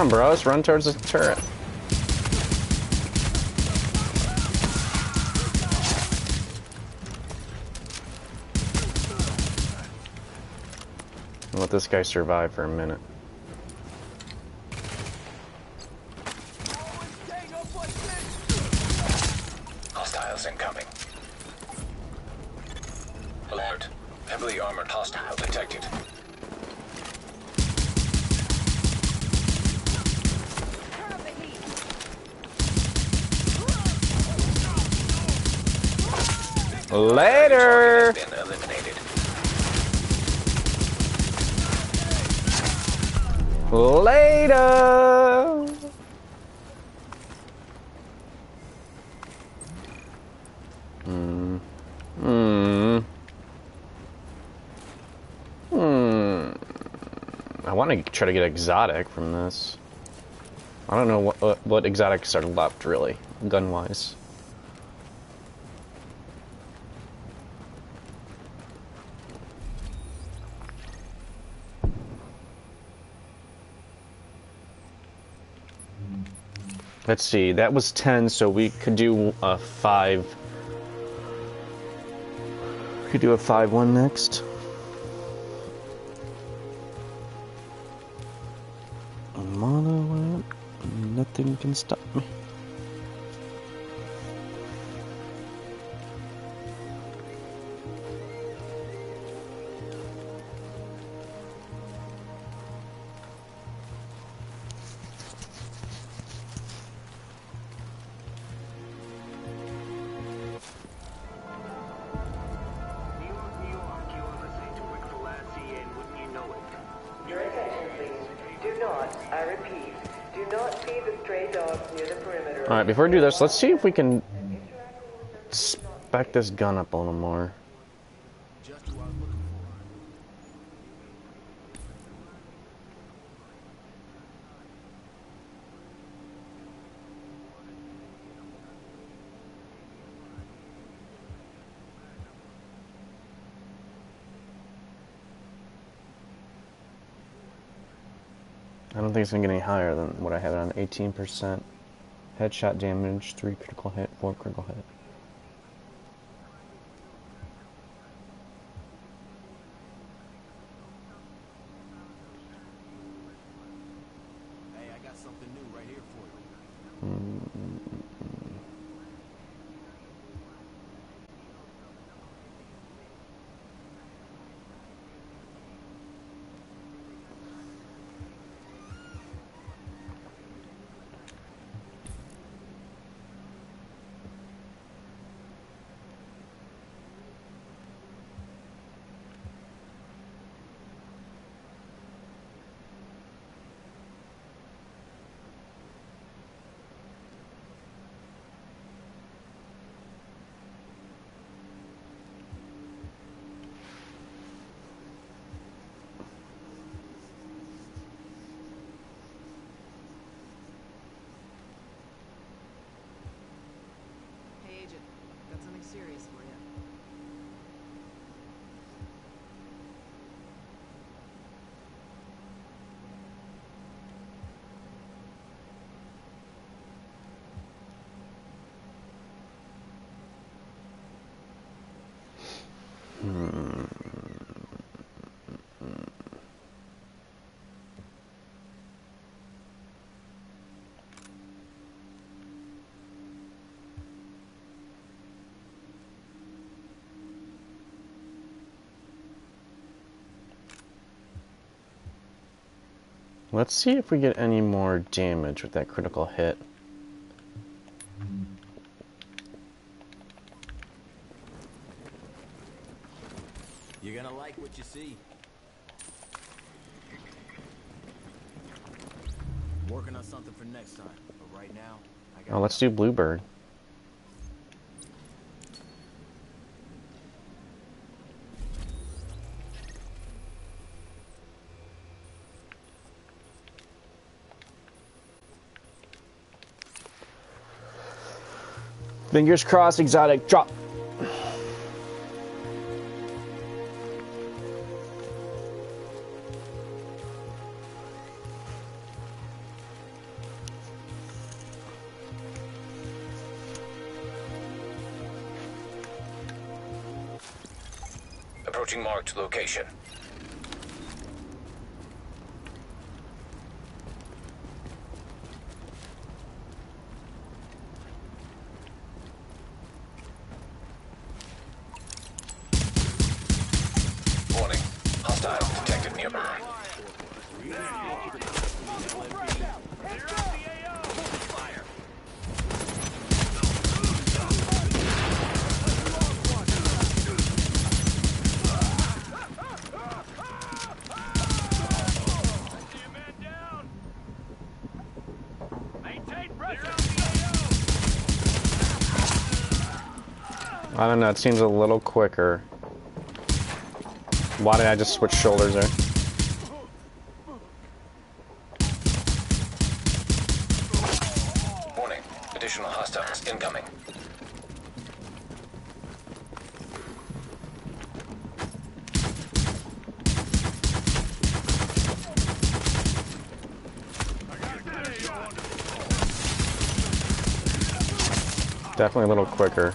On, bros, run towards the turret. Let this guy survive for a minute. Hostiles incoming. Alert. Heavily armored hostile detected. Later! Been eliminated. Later! Hmm. Hmm. Hmm. I want to try to get exotic from this. I don't know what uh, what, what exotics are left really, gun wise. Let's see, that was 10, so we could do a 5. We could do a 5 1 next. Nothing gonna do this. Let's see if we can spec this gun up a little more. I don't think it's gonna get any higher than what I have it on, 18%. Headshot damage, 3 critical hit, 4 critical hit. Let's see if we get any more damage with that critical hit. You're gonna like what you see. Working on something for next time, but right now, I got. Oh, let's do Bluebird. Fingers crossed, exotic drop. Don't know, it seems a little quicker. Why did I just switch shoulders there? Warning. Additional hostiles incoming. Definitely a little quicker.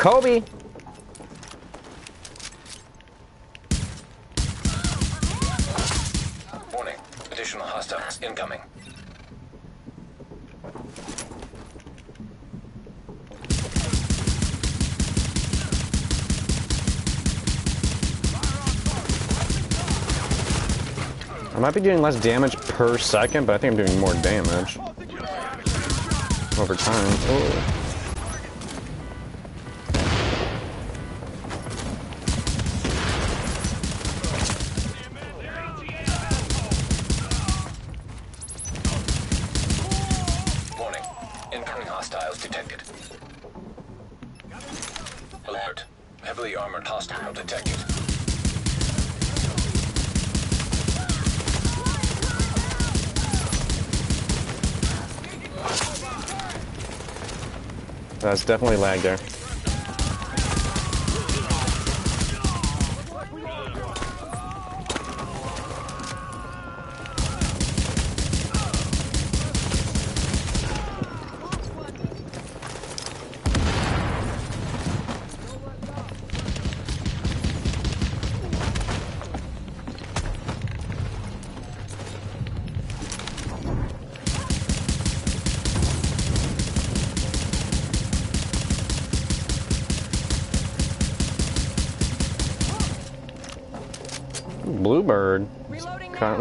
Kobe! Warning. Additional hostiles incoming. I might be doing less damage per second, but I think I'm doing more damage. Over time. Oh. Definitely lag there.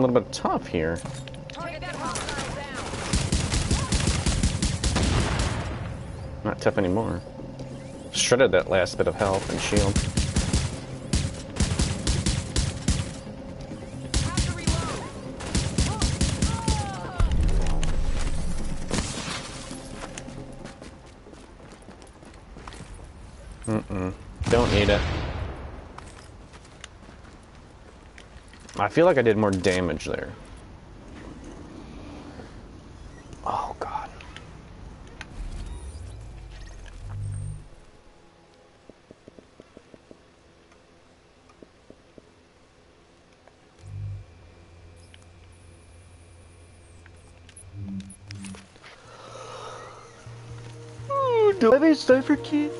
Little bit tough here. Not tough anymore. Shredded that last bit of health and shield. I feel like I did more damage there. Oh god. Ooh, do I have a cipher key?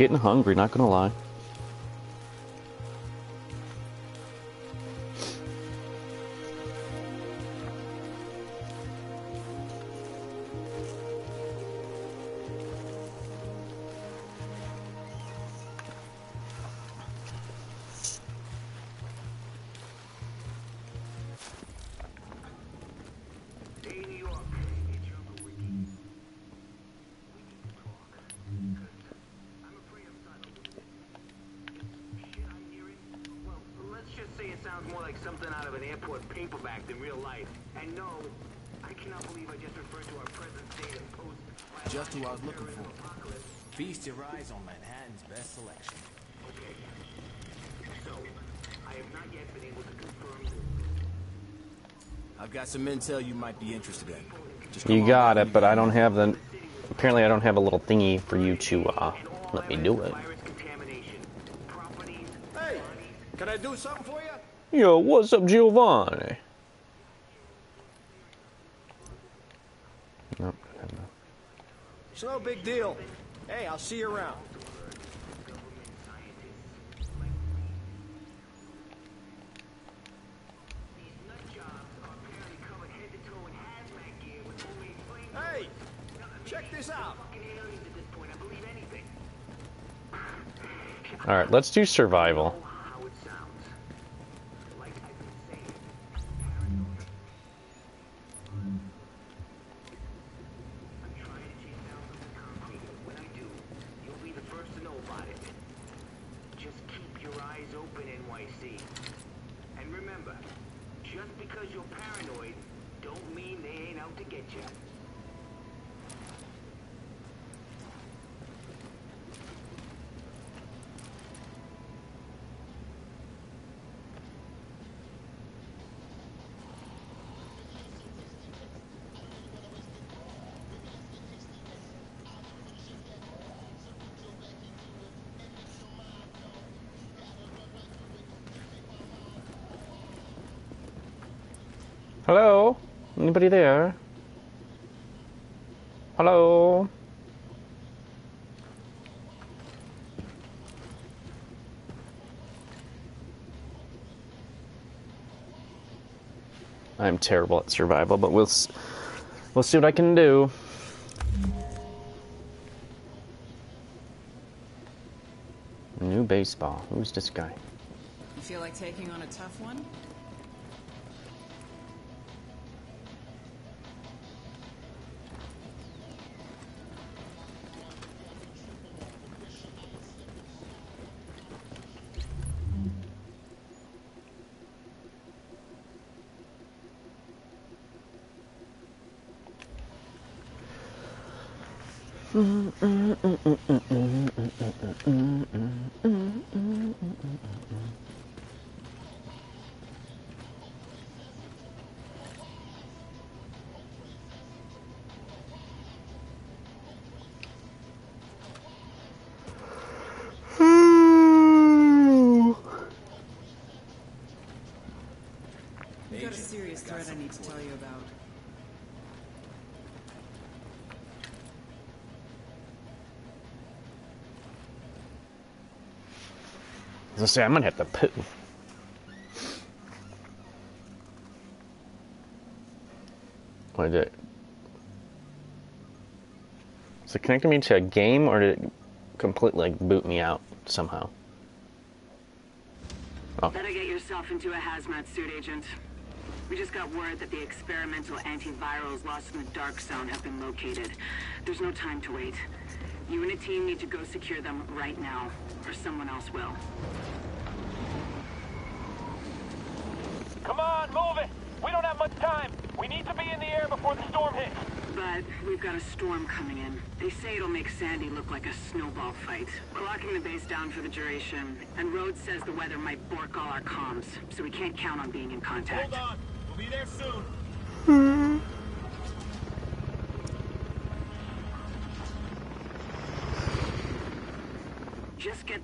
Getting hungry, not gonna lie. Some intel you might be interested in. Just You got it, but I don't have the. Apparently, I don't have a little thingy for you to uh, let me do it. Virus contamination. Properties. Hey, can I do something for you? Yo, what's up, Giovanni? Nope. It's no big deal. Hey, I'll see you around. Open, NYC. And remember, just because you're paranoid, don't mean they ain't out to get you. Hello? Anybody there? Hello? I'm terrible at survival, but we'll we'll see what I can do. New baseball. Who's this guy? You feel like taking on a tough one? I say I'm gonna have to poo. What did it? Is it connecting me to a game or did it completely like boot me out somehow? Oh, Better get yourself into a hazmat suit, Agent. We just got word that the experimental antivirals lost in the Dark Zone have been located. There's no time to wait. You and a team need to go secure them right now, or someone else will. Come on, move it! We don't have much time. We need to be in the air before the storm hits. But we've got a storm coming in. They say it'll make Sandy look like a snowball fight. We're locking the base down for the duration, and Rhodes says the weather might bork all our comms, so we can't count on being in contact. Hold on. We'll be there soon. Hmm.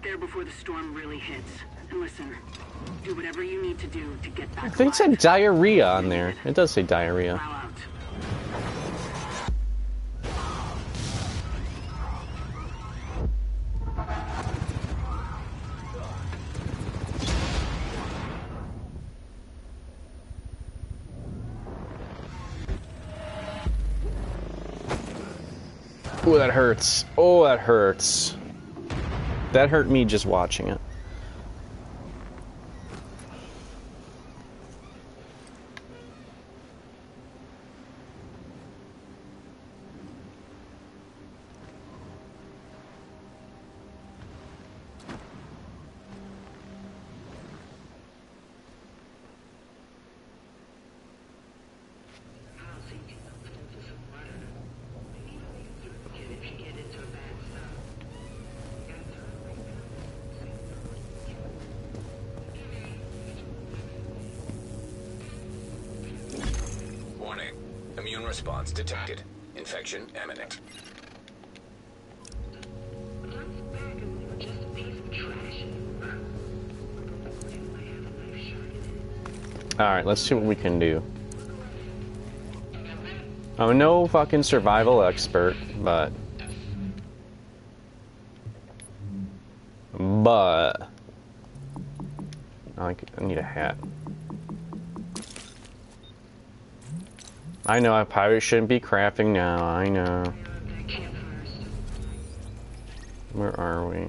There before the storm really hits. And listen, do whatever you need to do to get back. I think it said diarrhea on there. It does say diarrhea. Oh, that hurts. Oh, that hurts. That hurt me just watching it. Let's see what we can do. I'm no fucking survival expert, but. But. I, need a hat. I know, I probably shouldn't be crafting now, I know. Where are we?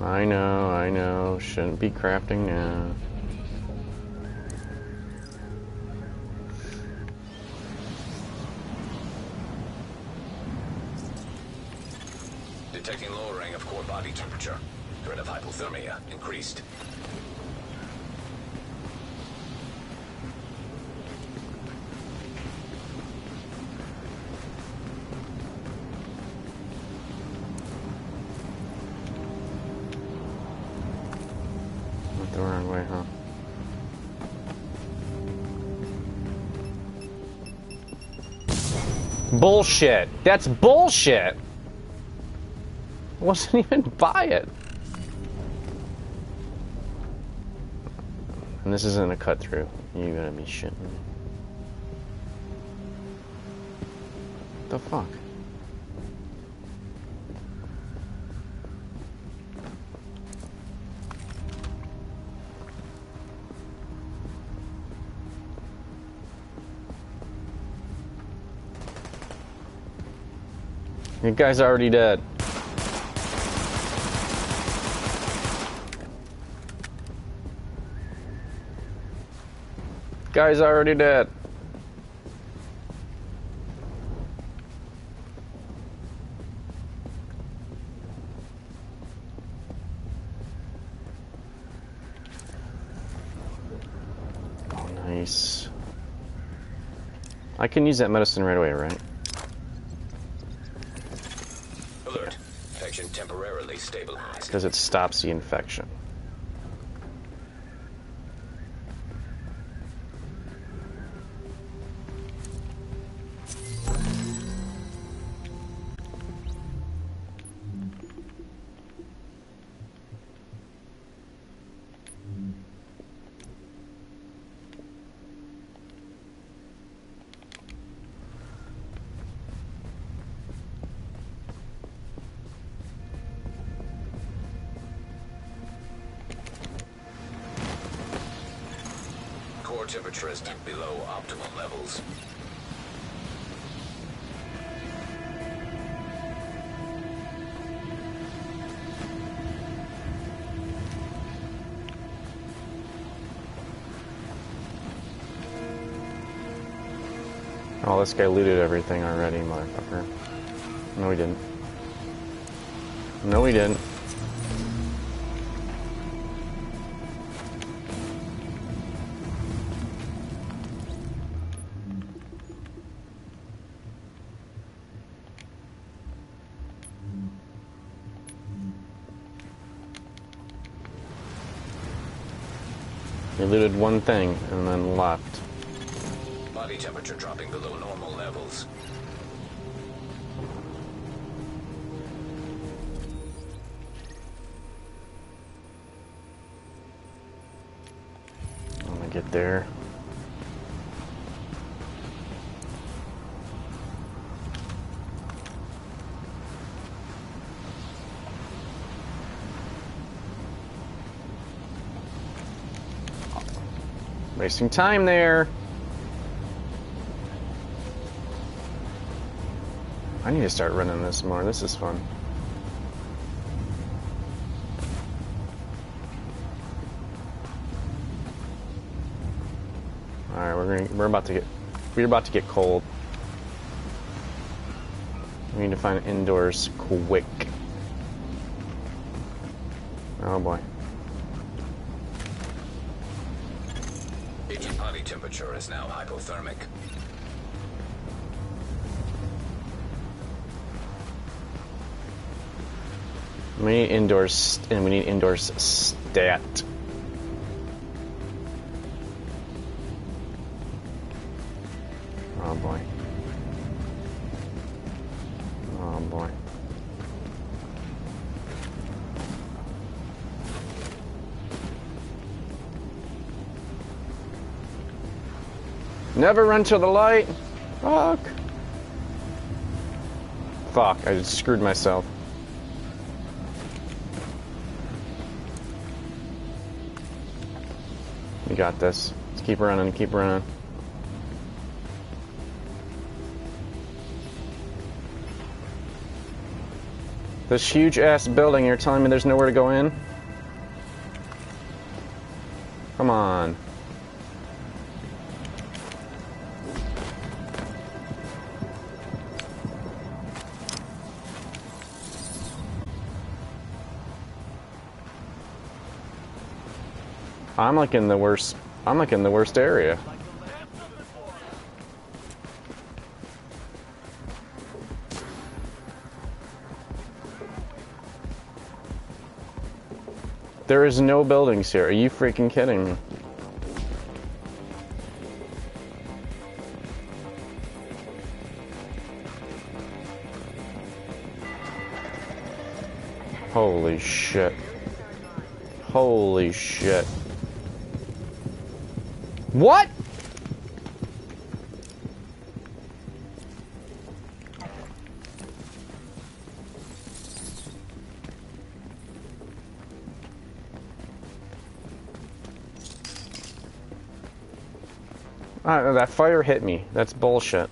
I know, I know, shouldn't be crafting now. Detecting lowering of core body temperature. Threat of hypothermia increased. Bullshit! That's bullshit! I wasn't even by it. And this isn't a cut through. You're gonna be shitting me. The fuck? You guy's already dead. Guy's already dead. Oh, nice. I can use that medicine right away, right? Alert. Infection temporarily stabilized. Because it stops the infection. This guy looted everything already, motherfucker. No, he didn't. No, he didn't. He looted one thing and then left. Body temperature dropping below normal levels. I'm gonna get there. Wasting time there. I need to start running this more. This is fun. All right, we're gonna we're about to get we're about to get cold. We need to find indoors quick. Oh boy. Agent body temperature is now hypothermic. We need indoors and we need indoors stat. Oh boy. Oh boy. Never run to the light. Fuck. Fuck, I just screwed myself. We got this. Let's keep running, keep running. This huge ass building, you're telling me there's nowhere to go in? I'm like in the worst. I'm like in the worst area. There is no buildings here. Are you freaking kidding me? Holy shit. Holy shit. What? Ah, that fire hit me. That's bullshit.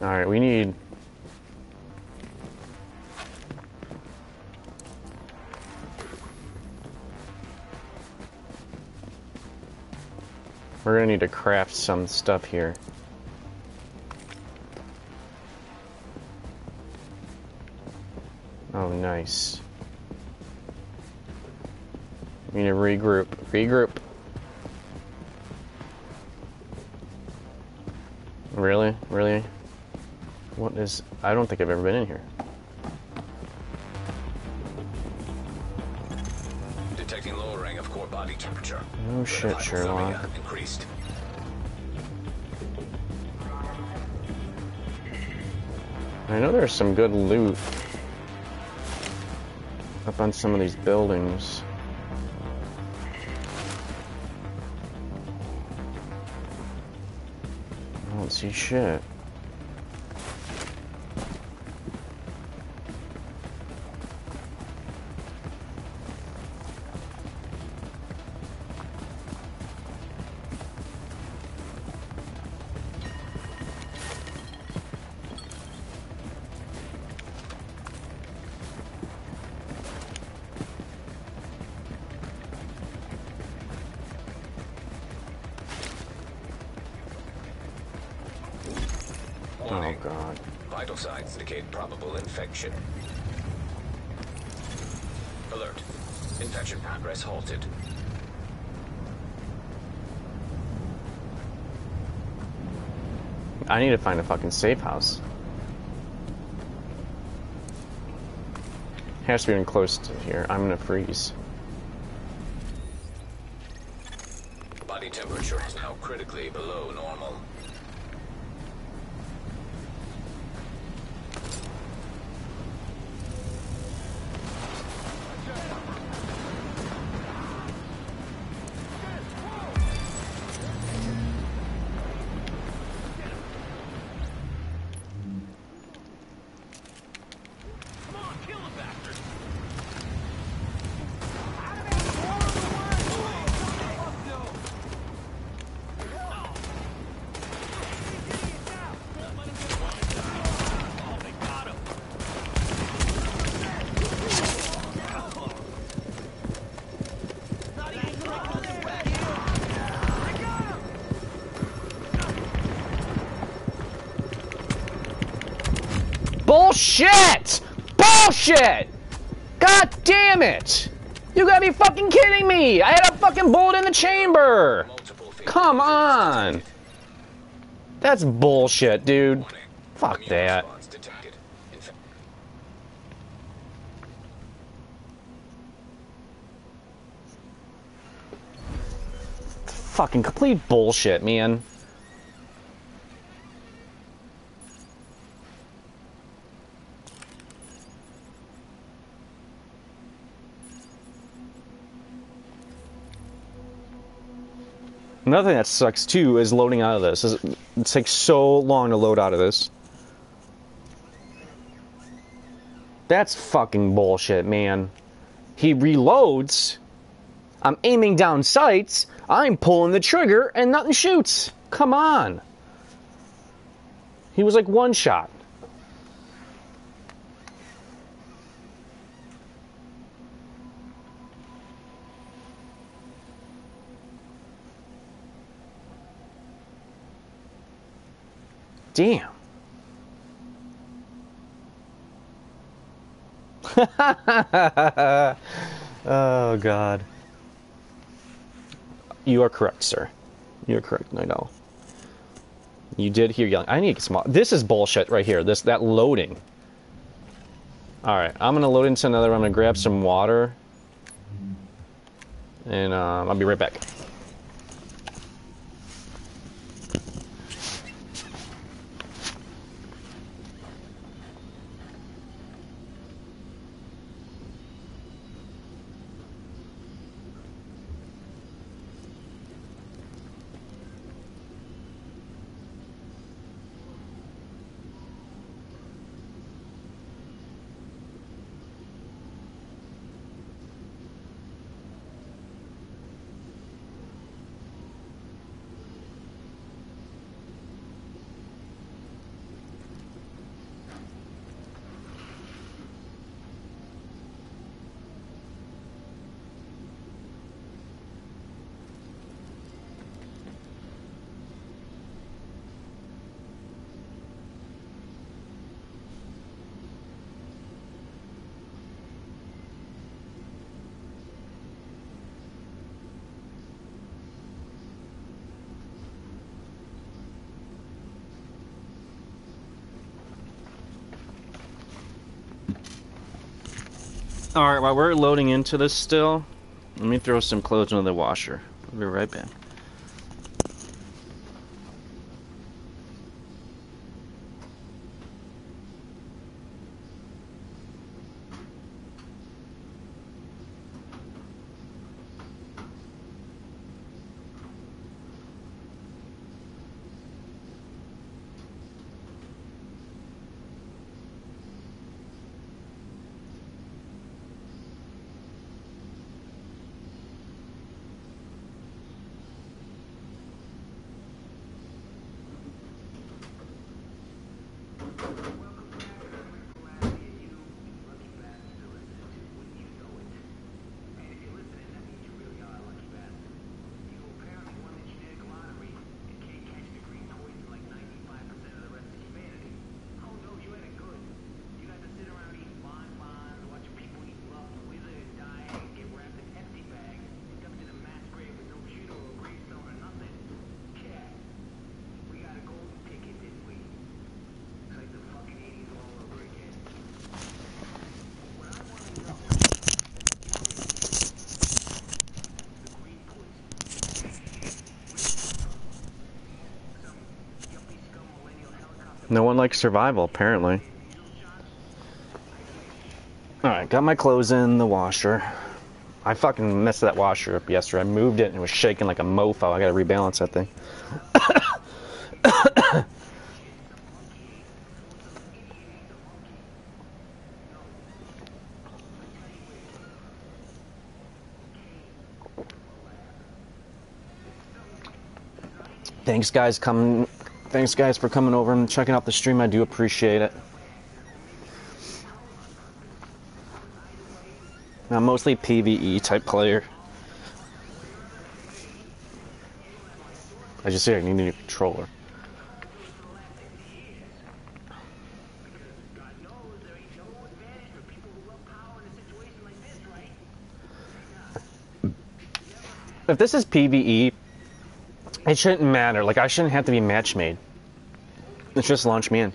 Alright, we need... We're gonna need to craft some stuff here. Oh, nice. We need to regroup. Regroup. Really? Really? What is... I don't think I've ever been in here. Oh shit, Sherlock. Increased. I know there's some good loot up on some of these buildings. I don't see shit. Find a fucking safe house. Has to be even close to here. I'm gonna freeze. Bullshit! Bullshit! God damn it! You gotta be fucking kidding me! I had a fucking bullet in the chamber! Come on! That's bullshit, dude. Fuck that. Fucking complete bullshit, man. Another thing that sucks too is loading out of this. It takes so long to load out of this. That's fucking bullshit, man. He reloads. I'm aiming down sights. I'm pulling the trigger and nothing shoots. Come on. He was like one shot. Damn. oh God. You are correct, sir. You are correct. I know. You did hear yelling. I need to get some. This is bullshit right here. This that loading. All right, I'm gonna load into another. I'm gonna grab some water, and um, I'll be right back. Alright, while we're loading into this still, let me throw some clothes into the washer. I'll be right back. No one likes survival, apparently. Alright, got my clothes in the washer. I fucking messed that washer up yesterday. I moved it and it was shaking like a mofo. I gotta rebalance that thing. Thanks guys coming thanks guys for coming over and checking out the stream. I do appreciate it. I'm mostly PvE type player. I just say I need a new controller. If this is PvE, it shouldn't matter. Like, I shouldn't have to be match made. It's just launch me in.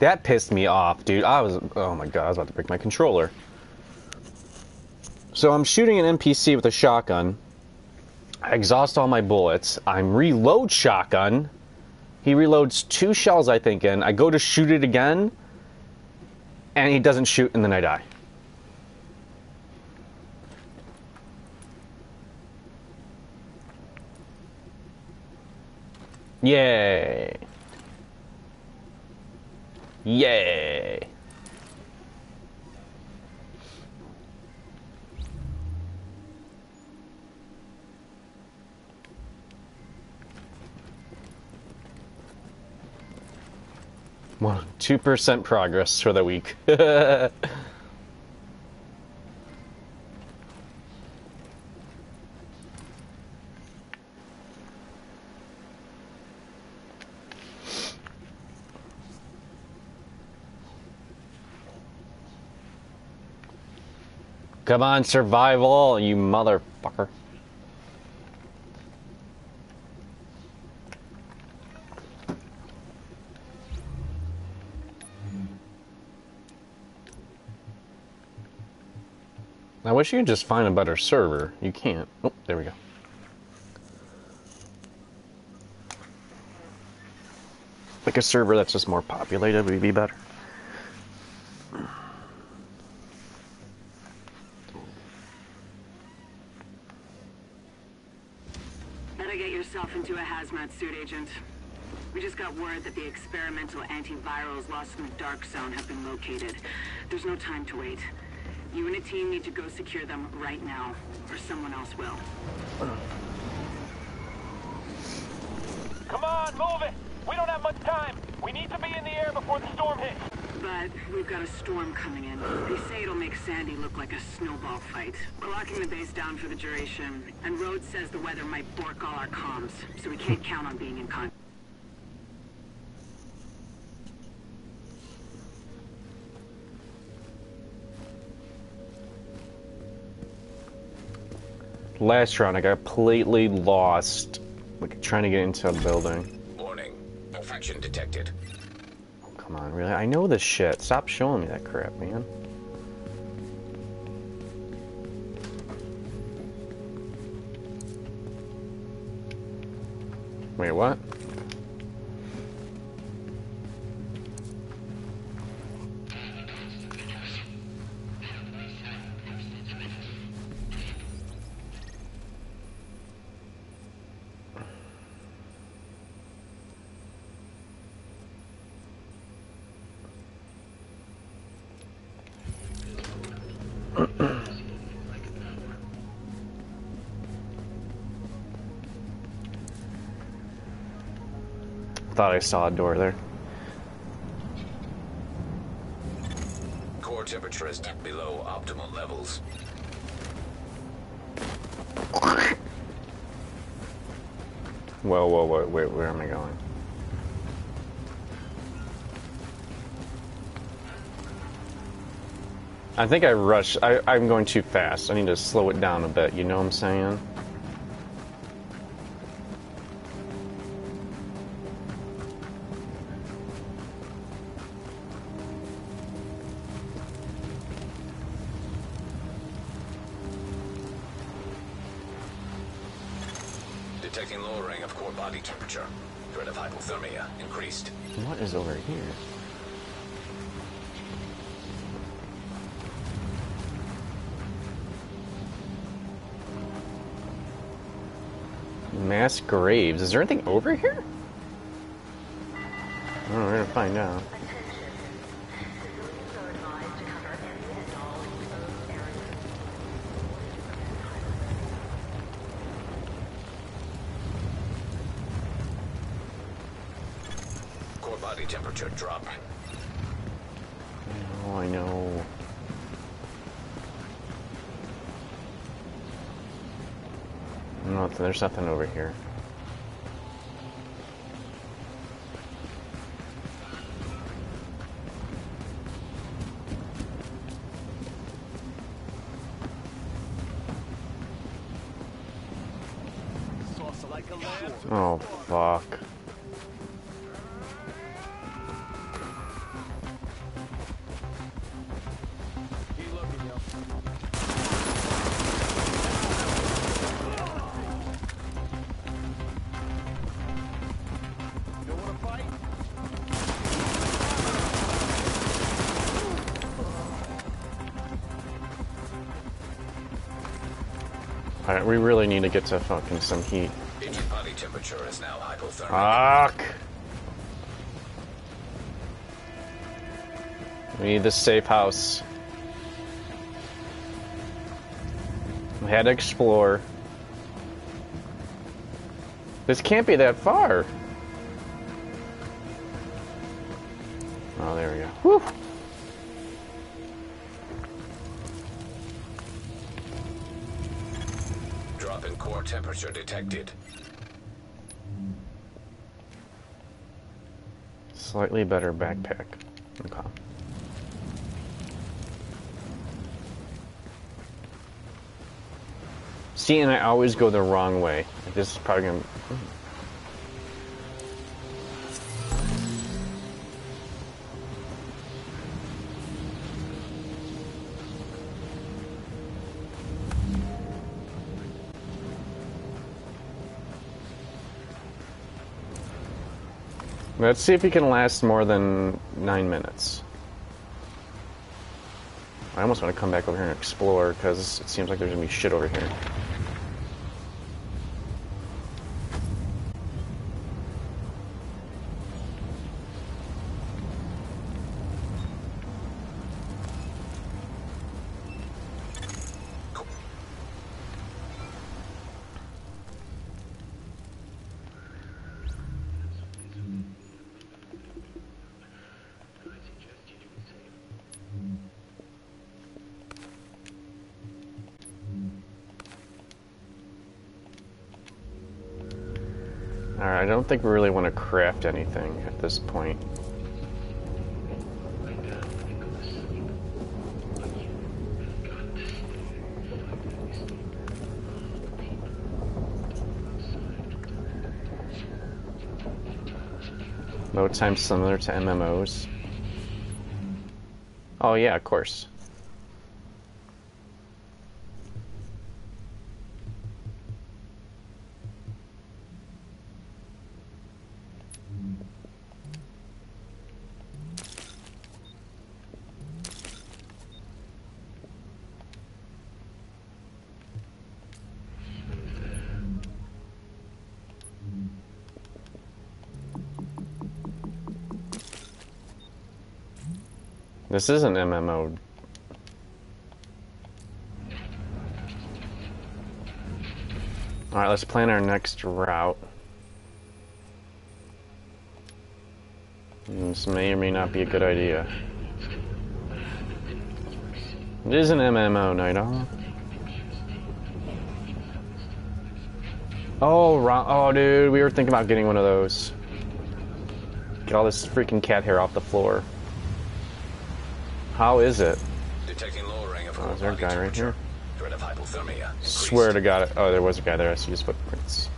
That pissed me off, dude. I was, oh my god, I was about to break my controller. So I'm shooting an NPC with a shotgun. I exhaust all my bullets. I'm reload shotgun. He reloads two shells, I think, and I go to shoot it again, and he doesn't shoot, and then I die. Yay. Yay. One, two percent progress for the week. Come on, survival, you motherfucker. I wish you could just find a better server. You can't. Oh, there we go. Like a server that's just more populated would be better. Better get yourself into a hazmat suit, Agent. We just got word that the experimental antivirals lost in the Dark Zone have been located. There's no time to wait. You and a team need to go secure them right now, or someone else will. Come on, move it! We don't have much time! We need to be in the air before the storm hits! But we've got a storm coming in. They say it'll make Sandy look like a snowball fight. We're locking the base down for the duration, and Rhodes says the weather might bork all our comms, so we can't count on being in contact. Last round, I got completely lost, like trying to get into a building. Warning. Infection detected. Oh, Come on, really? I know this shit. Stop showing me that crap, man. Wait, what? Saw a door there. Core temperature is below optimal levels. Whoa, whoa, whoa, wait, where am I going? I think I rushed. I, I'm going too fast. I need to slow it down a bit, you know what I'm saying? Is there anything over here? Oh, we're gonna find out. Core body temperature drop. Oh, I know. No, there's nothing over here. Alright, we really need to get to fucking some heat. Agent body temperature is now hypothermic. Fuck! We need this safe house. We had to explore. This can't be that far. Detected. Slightly better backpack. Okay. See, and I always go the wrong way. This is probably gonna. Let's see if he can last more than nine minutes. I almost want to come back over here and explore because it seems like there's gonna be shit over here. Think we really want to craft anything at this point. Load time similar to MMOs. Oh yeah, of course. This is an MMO. Alright, let's plan our next route. This may or may not be a good idea. It is an MMO, Night Owl. Oh, oh, dude, we were thinking about getting one of those. Get all this freaking cat hair off the floor. How is it? Detecting lowering of Oh, is there a guy right here? Threat of hypothermia. Swear to God. Oh, there was a guy there. I see his footprints.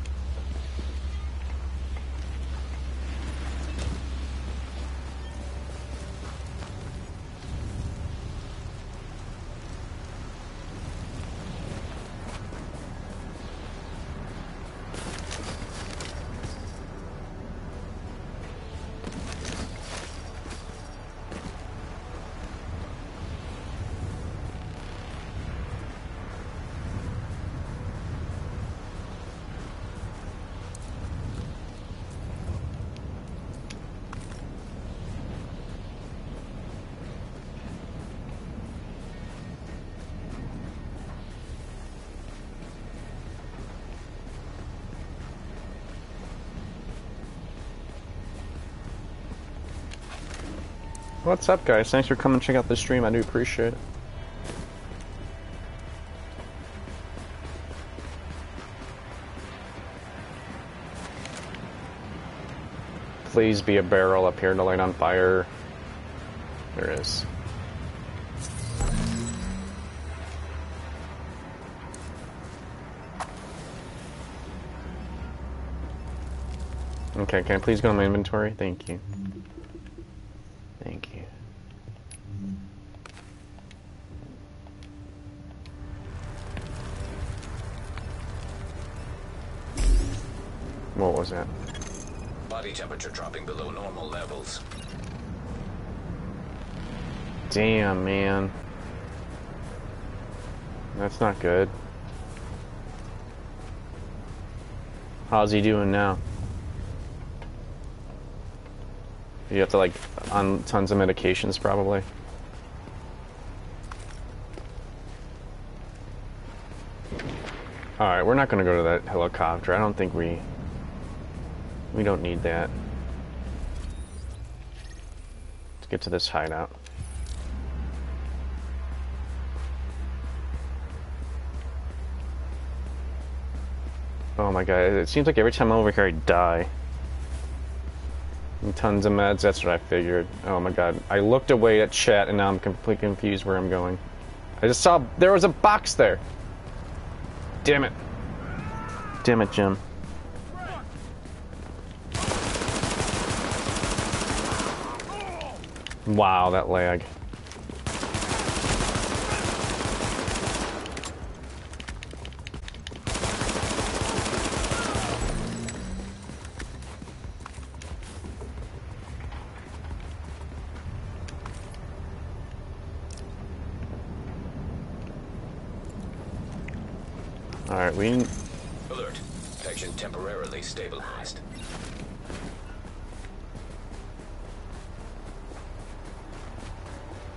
What's up, guys? Thanks for coming check out the stream. I do appreciate it. Please be a barrel up here to light on fire. There is. Okay, can I please go to my inventory? Thank you. Good. How's he doing now? You have to like on tons of medications probably. Alright, we're not gonna go to that helicopter. I don't think we we don't need that. Let's get to this hideout. My god, it seems like every time I'm over here I die. And tons of meds, that's what I figured. Oh my god. I looked away at chat and now I'm completely confused where I'm going. I just saw there was a box there. Damn it. Damn it, Jim. Wow, that lag. We... Alert. Section temporarily stabilized.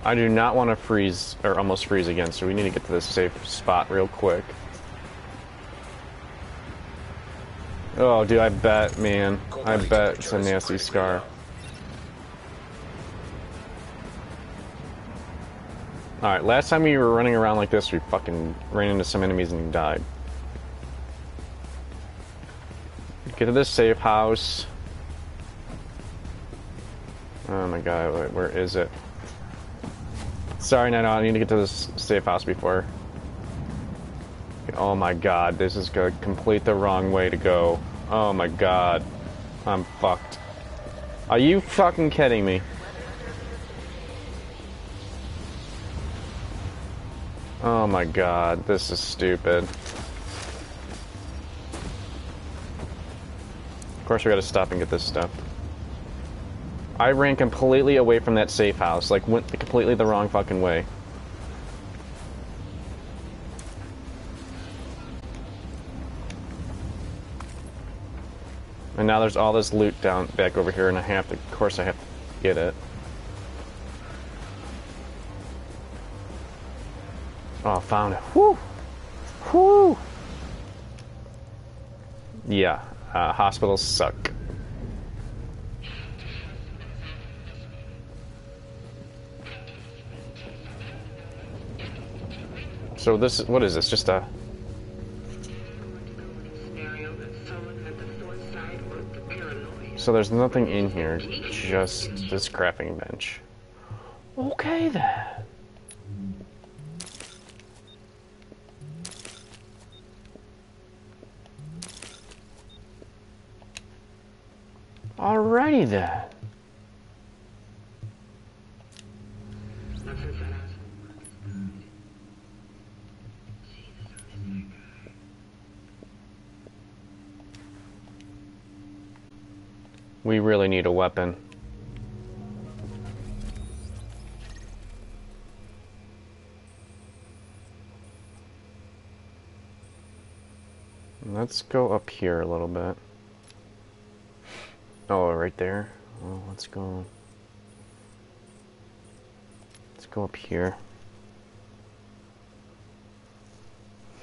I do not want to freeze, or almost freeze again, so we need to get to this safe spot real quick. Oh, dude, I bet, man. I bet it's a nasty scar. Alright, last time we were running around like this, we fucking ran into some enemies and died. Get to this safe house. Oh my god, wait, where is it? Sorry, no, no, I need to get to this safe house before. Oh my god, this is to complete the wrong way to go. Oh my god. I'm fucked. Are you fucking kidding me? Oh my god, this is stupid. Of course we gotta stop and get this stuff. I ran completely away from that safe house, like went completely the wrong fucking way. And now there's all this loot down back over here and I have to, of course I have to get it. Oh, found it. Whoo! Whoo! Yeah, uh, hospitals suck. So this, what is this? Just a... So there's nothing in here, just this crafting bench. Okay then. Alrighty then. We really need a weapon. Let's go up here a little bit. Oh, right there. Well, let's go. Let's go up here.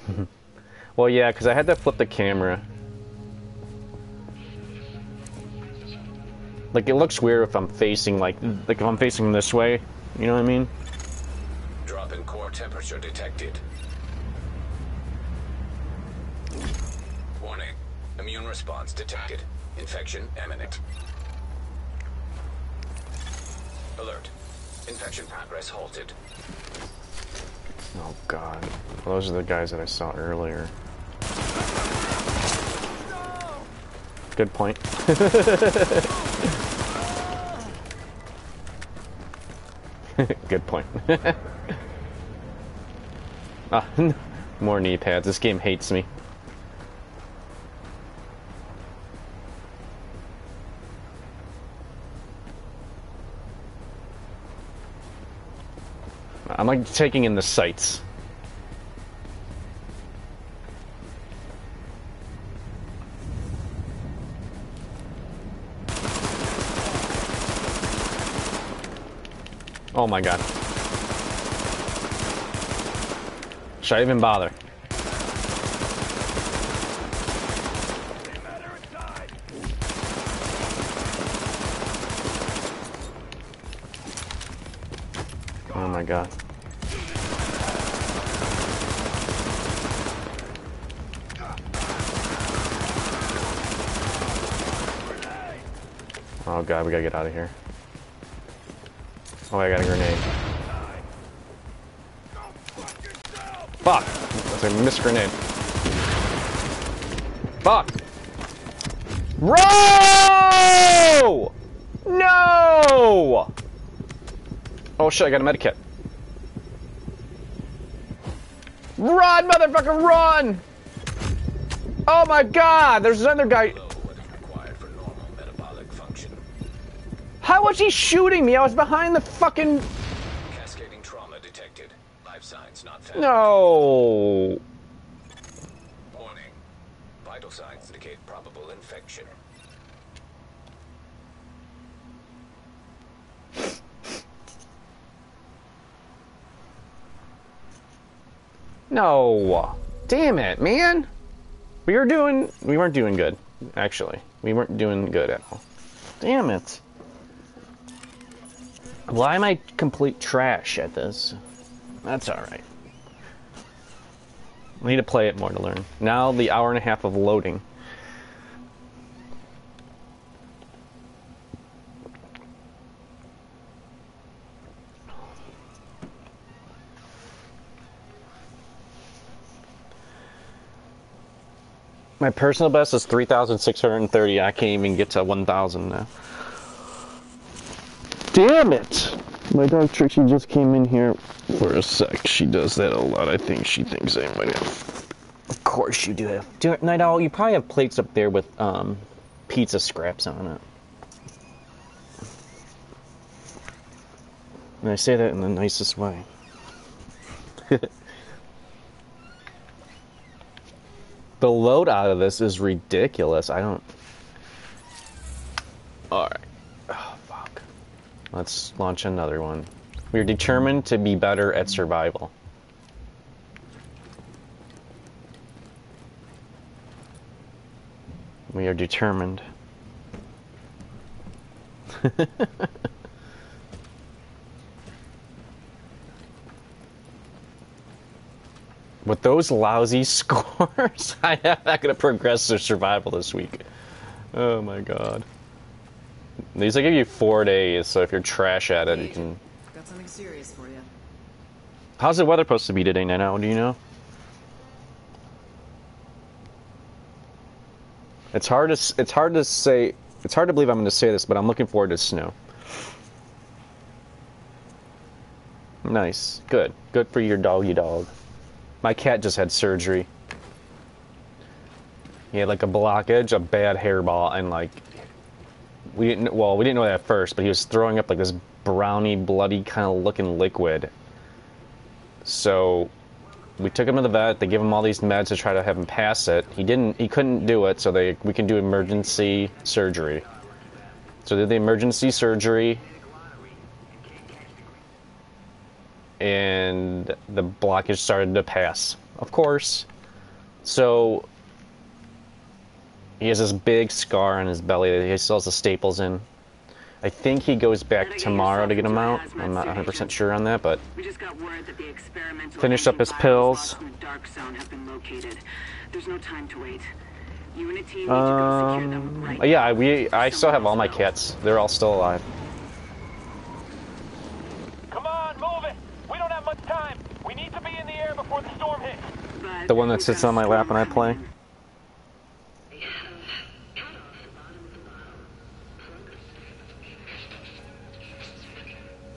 well, yeah, because I had to flip the camera. Like it looks weird if I'm facing like like if I'm facing this way. You know what I mean? Drop in core temperature detected. Warning. Immune response detected. Infection imminent. Alert. Infection progress halted. Oh god. Those are the guys that I saw earlier. Good point. Good point. ah, more knee pads. This game hates me. I'm like taking in the sights. Oh my god. Should I even bother? Oh my god. Oh god, we gotta get out of here. Oh, I got a grenade. Fuck! That's a missed grenade. Fuck! Row! No! Oh shit, I got a medikit. Run, motherfucker, run! Oh my god, there's another guy. How was he shooting me? I was behind the fucking. Cascading trauma detected. Life signs not found. No. Warning. Vital signs indicate probable infection. No. Damn it, man. We were doing. We weren't doing good, actually. We weren't doing good at all. Damn it. Why am I complete trash at this? That's alright. I need to play it more to learn. Now the hour and a half of loading. My personal best is 3,630. I can't even get to 1,000 now. Damn it! My dog Trixie just came in here for a sec. She does that a lot. I think she thinks I might have. Of course you do have. Do, Night Owl, you probably have plates up there with um, pizza scraps on it. And I say that in the nicest way. the load out of this is ridiculous. I don't. Alright. Let's launch another one. We're determined to be better at survival. We are determined. With those lousy scores, I am not going to progress to survival this week. Oh my god. These I give you four days, so if you're trash at it, you can. Got something serious for you. How's the weather supposed to be today, Now, Do you know? It's hard to it's hard to say. It's hard to believe I'm going to say this, but I'm looking forward to snow. Nice, good, good for your doggy dog. My cat just had surgery. He had like a blockage, a bad hairball, and like we didn't. Well, we didn't know that at first, but he was throwing up like this browny, bloody kind of looking liquid. So we took him to the vet. They gave him all these meds to try to have him pass it. He didn't. He couldn't do it. So they we can do emergency surgery. So they did the emergency surgery, and the blockage started to pass. Of course. So he has this big scar on his belly that he still has the staples in. I think he goes back tomorrow to get him out. I'm not 100% sure on that, but We just got word that the experimental Finished up his pills. lost in the dark zone have been located. There's no time to wait. You and a team need to go secure them right um, yeah, we I still have all my cats. They're all still alive. Come on, move it! We don't have much time. We need to be in the air before the storm hits. But The one that sits on my lap when I play.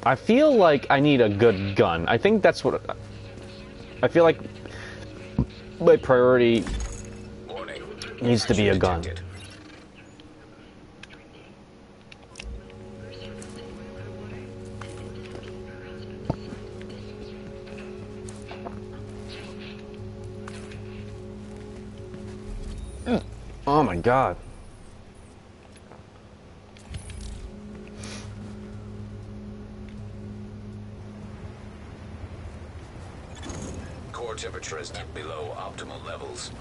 I feel like I need a good gun. I think that's what. I feel like my priority needs to be a gun. Oh my god. Temperature is dipped below optimal levels.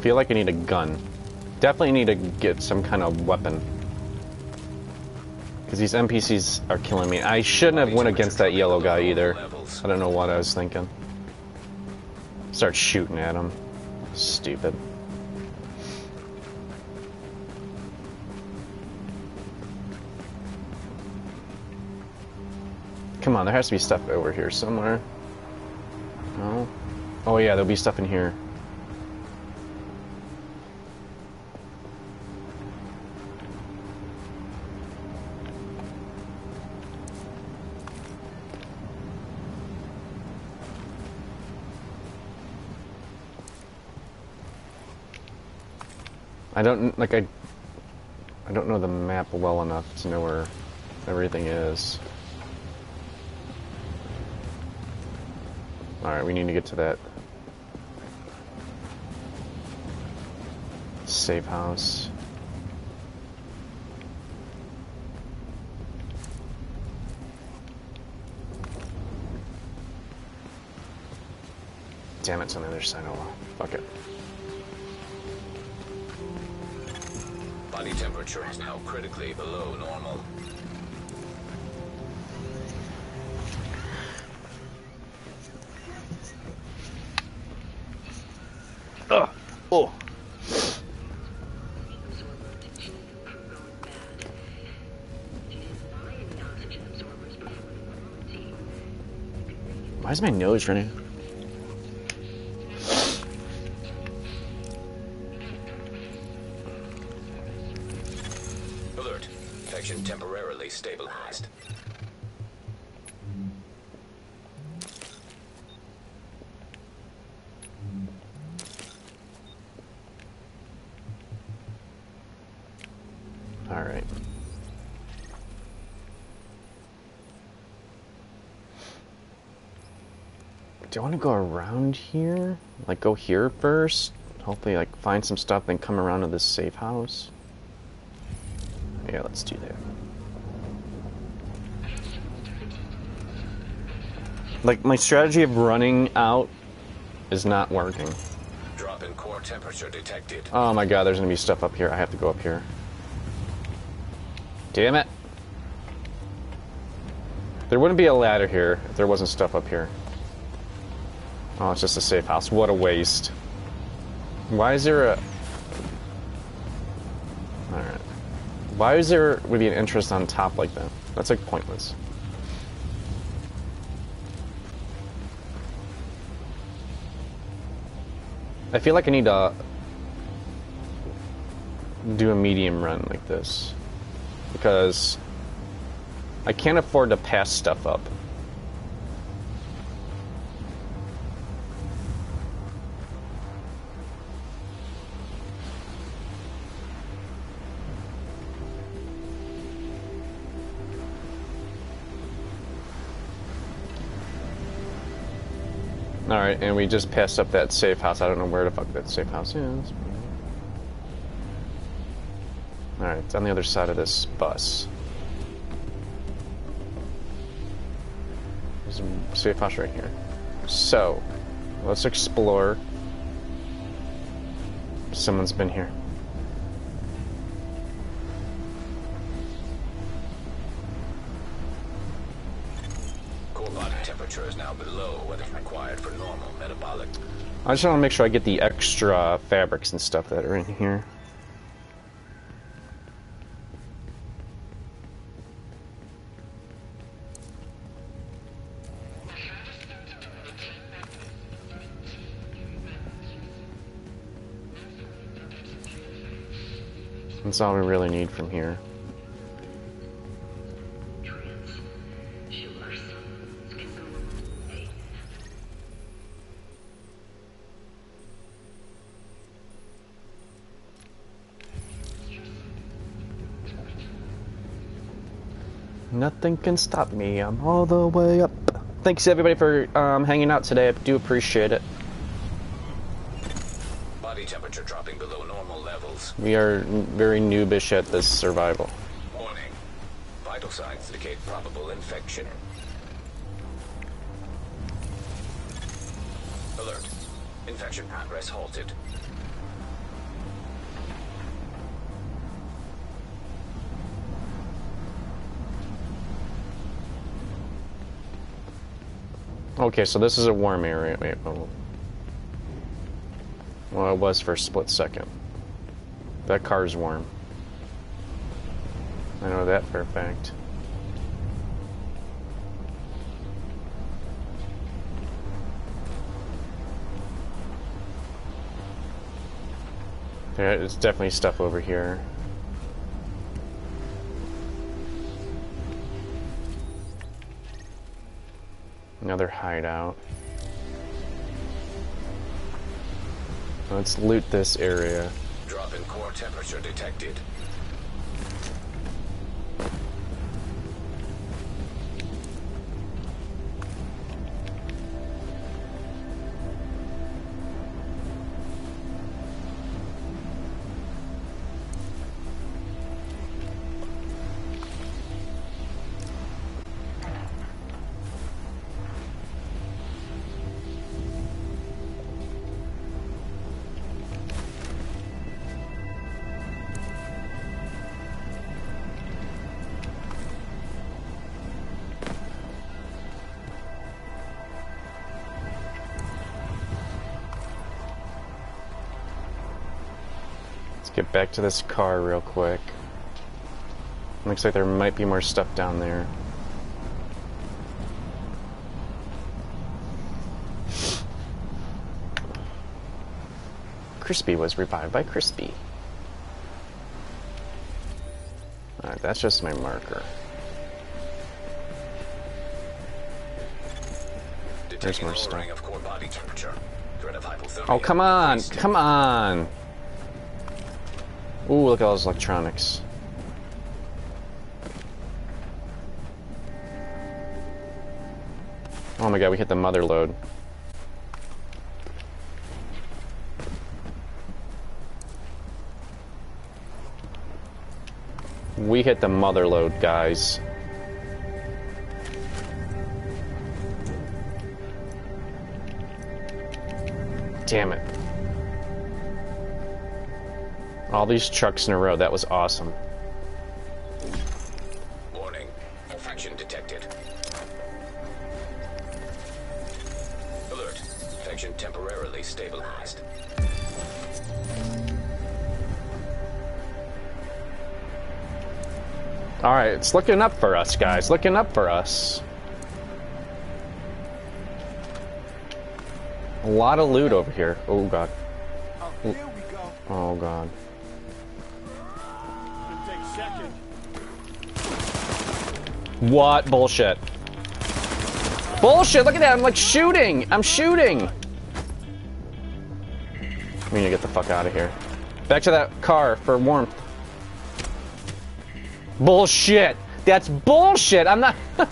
feel like I need a gun. Definitely need to get some kind of weapon. Because these NPCs are killing me. I shouldn't have went against that yellow guy either. I don't know what I was thinking. Start shooting at him. Stupid. Come on, there has to be stuff over here somewhere. No? Oh yeah, there'll be stuff in here. Don't like I. I don't know the map well enough to know where everything is. All right, we need to get to that safe house. Damn it's on the other side. Oh, well. fuck it. Body temperature is now critically below normal. Ugh. Oh. Why is my nose running? Do I want to go around here? Like go here first? Hopefully like find some stuff then come around to this safe house? Yeah, let's do that. Like my strategy of running out is not working. Drop in core temperature detected. Oh my god, there's gonna be stuff up here. I have to go up here. Damn it. There wouldn't be a ladder here if there wasn't stuff up here. Oh, it's just a safe house. What a waste. Why is there a... Alright. Why is there would be an interest on top like that? That's like pointless. I feel like I need to do a medium run like this because I can't afford to pass stuff up. Alright, and we just passed up that safe house. I don't know where the fuck that safe house is. Alright, it's on the other side of this bus. There's a safe house right here. So, let's explore. Someone's been here. I just want to make sure I get the extra fabrics and stuff that are in here. That's all we really need from here. Nothing can stop me. I'm all the way up. Thanks everybody for um, hanging out today. I do appreciate it. Body temperature dropping below normal levels. We are very noobish at this survival. Warning. Vital signs indicate probable infection. Alert. Infection progress halted. Okay, so this is a warm area. Wait, oh. Well, it was for a split second. That car's warm. I know that for a fact. There's definitely stuff over here. Another hideout. Let's loot this area. Drop in core temperature detected. Back to this car real quick. Looks like there might be more stuff down there. Crispy was revived by Crispy. Alright, that's just my marker. There's more stuff. Lowering of core body temperature. Threat of hypothermia. Oh, come on! Come on! Ooh, look at all those electronics. Oh my god, we hit the mother load. We hit the mother load, guys. Damn it. All these trucks in a row, that was awesome. Warning. Infection detected. Alert. Infection temporarily stabilized. Alright, it's looking up for us, guys. Looking up for us. A lot of loot over here. Oh, God. Oh, oh God. What bullshit? Bullshit! Look at that! I'm like shooting! I'm shooting! We need to get the fuck out of here. Back to that car for warmth. Bullshit! That's bullshit! I'm not...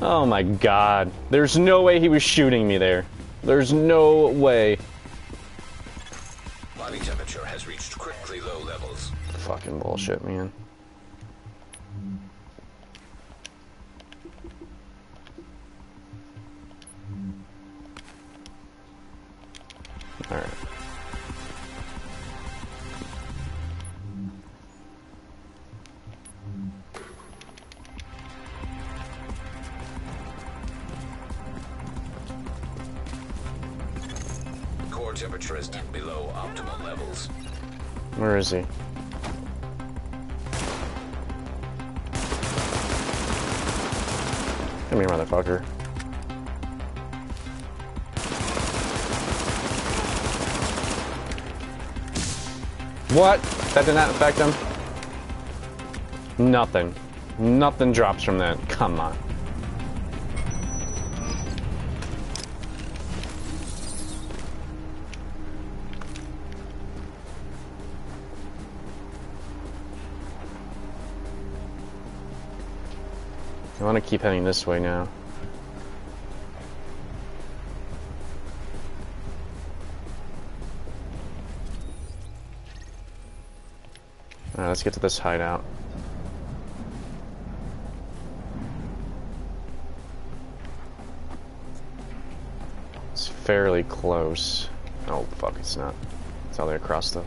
oh my god. There's no way he was shooting me there. There's no way. Body temperature has reached critically low levels. Fucking bullshit, man. That did not affect him? Nothing. Nothing drops from that. Come on. I want to keep heading this way now. Get to this hideout. It's fairly close. Oh, fuck, it's not. It's all the way across the...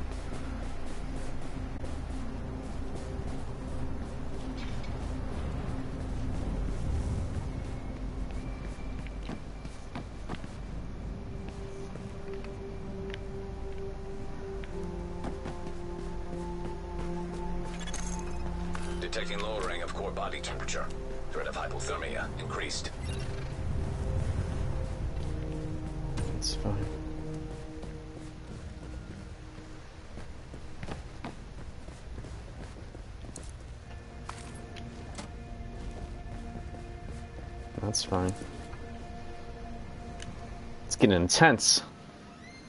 intense.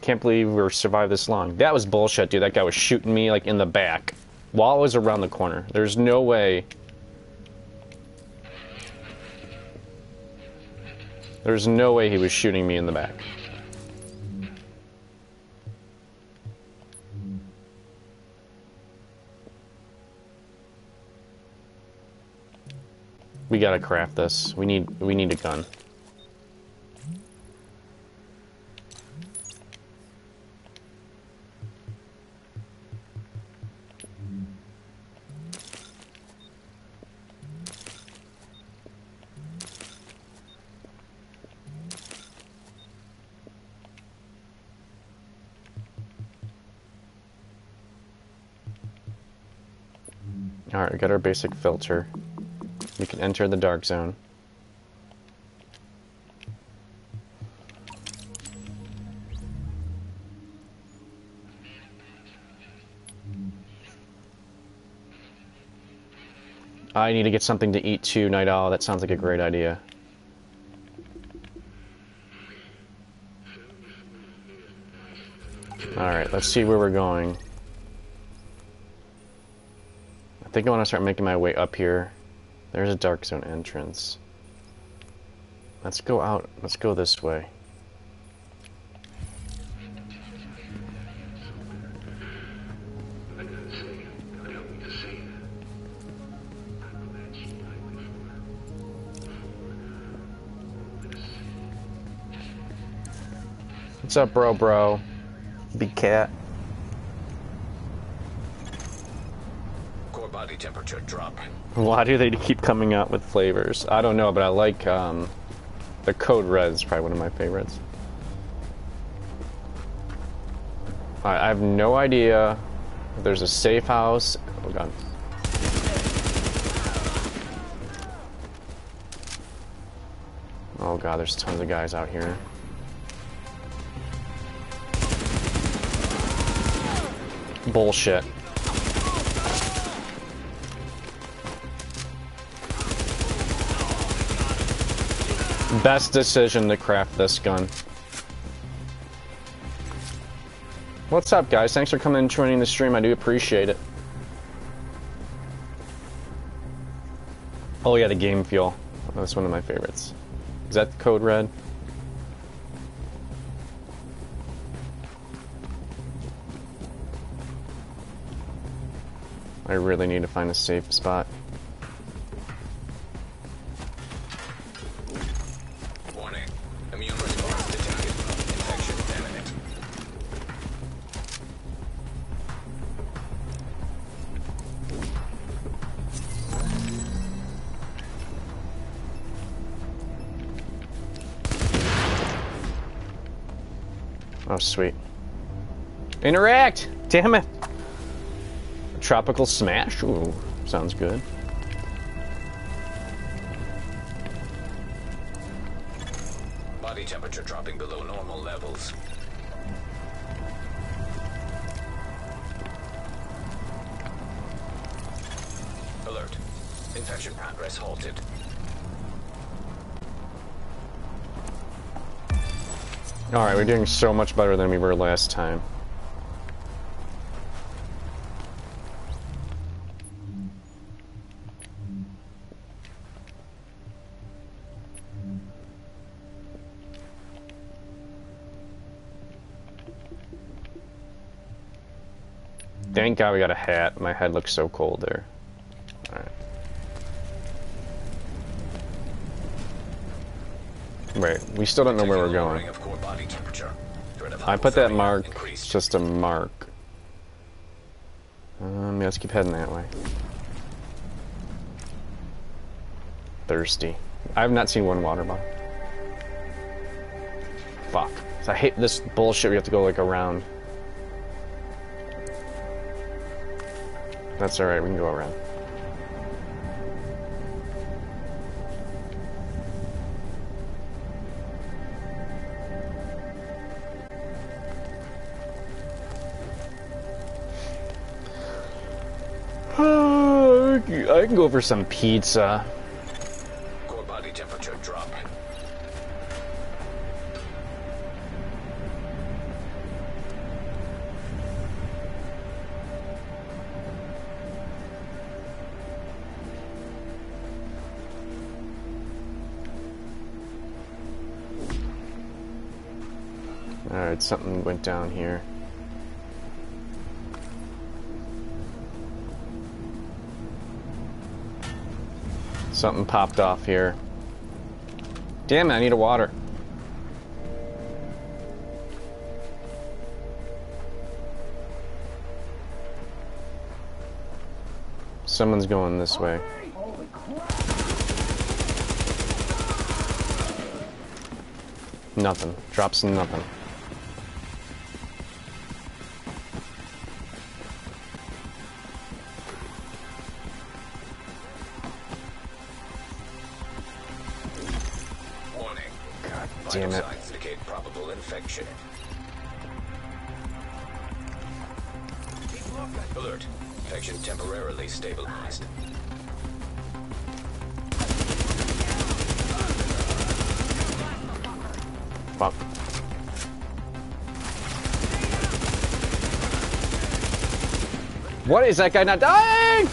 Can't believe we survived this long. That was bullshit, dude. That guy was shooting me like in the back while I was around the corner. There's no way. There's no way he was shooting me in the back. We gotta craft this. We need we need a gun. Basic filter. We can enter the dark zone. I need to get something to eat too, Night Owl. That sounds like a great idea. Alright, let's see where we're going. I think I want to start making my way up here. There's a dark zone entrance. Let's go out. Let's go this way. What's up, bro, bro? Big cat. Core body temperature drop. Why do they keep coming out with flavors? I don't know, but I like um, the Code Red is probably one of my favorites. Alright, I have no idea if there's a safe house. Oh god. Oh god, there's tons of guys out here. Bullshit. Best decision to craft this gun. What's up, guys? Thanks for coming and joining the stream. I do appreciate it. Oh, yeah, the game fuel—that's one of my favorites. Is that code red? I really need to find a safe spot. Oh, sweet. Interact! Damn it! Tropical smash? Ooh, sounds good. Body temperature dropping below normal levels. Alert. Infection progress halted. Alright, we're doing so much better than we were last time. Thank God we got a hat. My head looks so cold there. Wait, we still don't know where we're going. Lowering of core body temperature. Threat of I put that mark, increased. it's just a mark. Um, yeah, let's keep heading that way. Thirsty. I have not seen one water bottle. Fuck. So I hate this bullshit we have to go like around. That's alright, we can go around. Go for some pizza. Core body temperature drop. Alright, something went down here. Something popped off here. Damn it, I need a water. Someone's going this way. Nothing. Drops nothing. Damn it. indicate probable infection. Alert. Infection temporarily stabilized. Fuck. What is that guy not dying?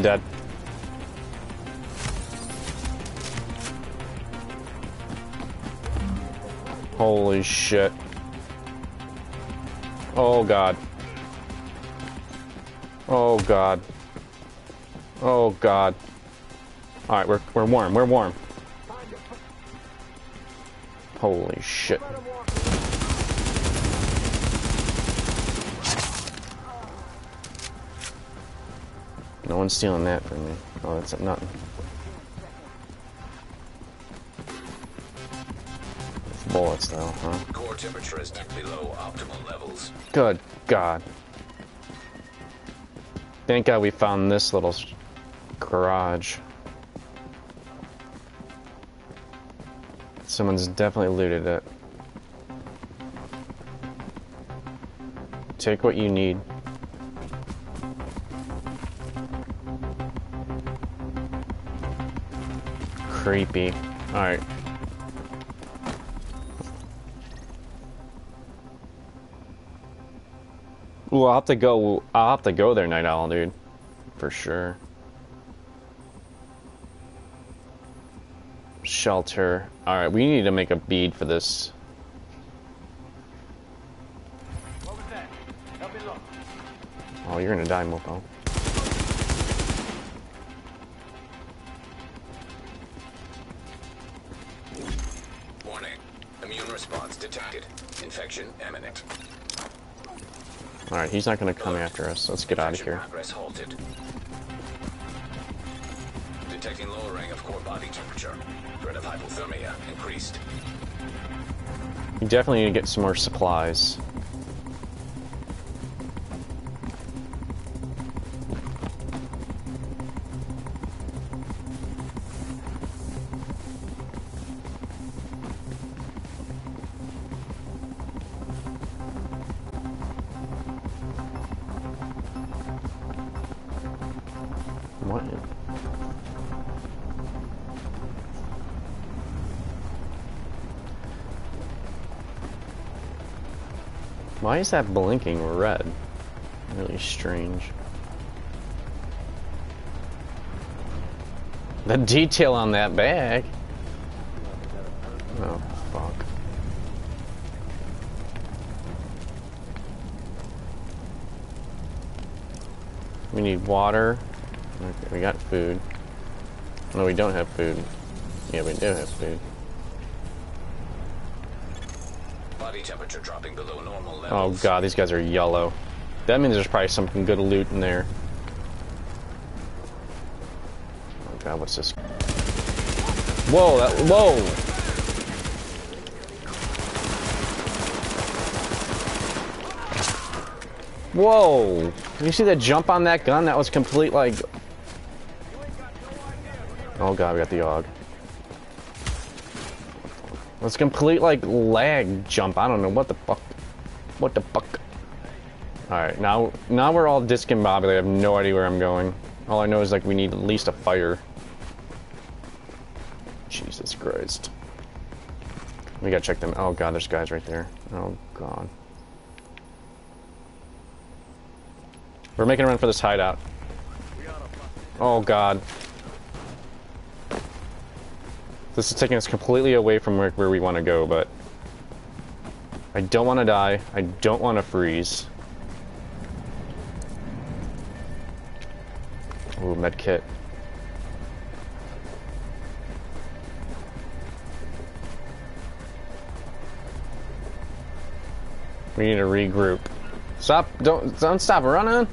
I'm dead. Holy shit. Oh god. Oh god. Oh god. Alright, we're we're warm, we're warm. Holy shit. No one's stealing that from me. Oh, that's nothing. Bullets though, huh? Core temperature is below optimal levels. Good God. Thank God we found this little garage. Someone's definitely looted it. Take what you need. Creepy. Alright. Ooh, I'll have to go. I'll have to go there, Night Owl, dude, for sure. Shelter. Alright, we need to make a bead for this. What was that? Help me look. Oh, you're gonna die, Mofo. He's not gonna come after us. Let's get out of here. Progress halted. Detecting lowering of core body temperature. Threat of hypothermia increased. We definitely need to get some more supplies. Is that blinking red? Really strange. The detail on that bag. Oh, fuck. We need water. Okay, we got food. No, we don't have food. Yeah, we do have food. Body temperature dropping below normal Oh god, these guys are yellow. That means there's probably something good loot in there. Oh god, what's this? Whoa, that, whoa! Whoa! You see that jump on that gun? That was complete like... Oh god, we got the AUG. It was complete like lag jump. I don't know what the fuck. What the fuck? Alright, now now we're all discombobulated. I have no idea where I'm going. All I know is like we need at least a fire. Jesus Christ. We gotta check them. Oh god, there's guys right there. Oh god. We're making a run for this hideout. Oh god. This is taking us completely away from where, where we want to go, but I don't want to die. I don't want to freeze. Ooh, med kit. We need to regroup. Stop! Don't don't stop running.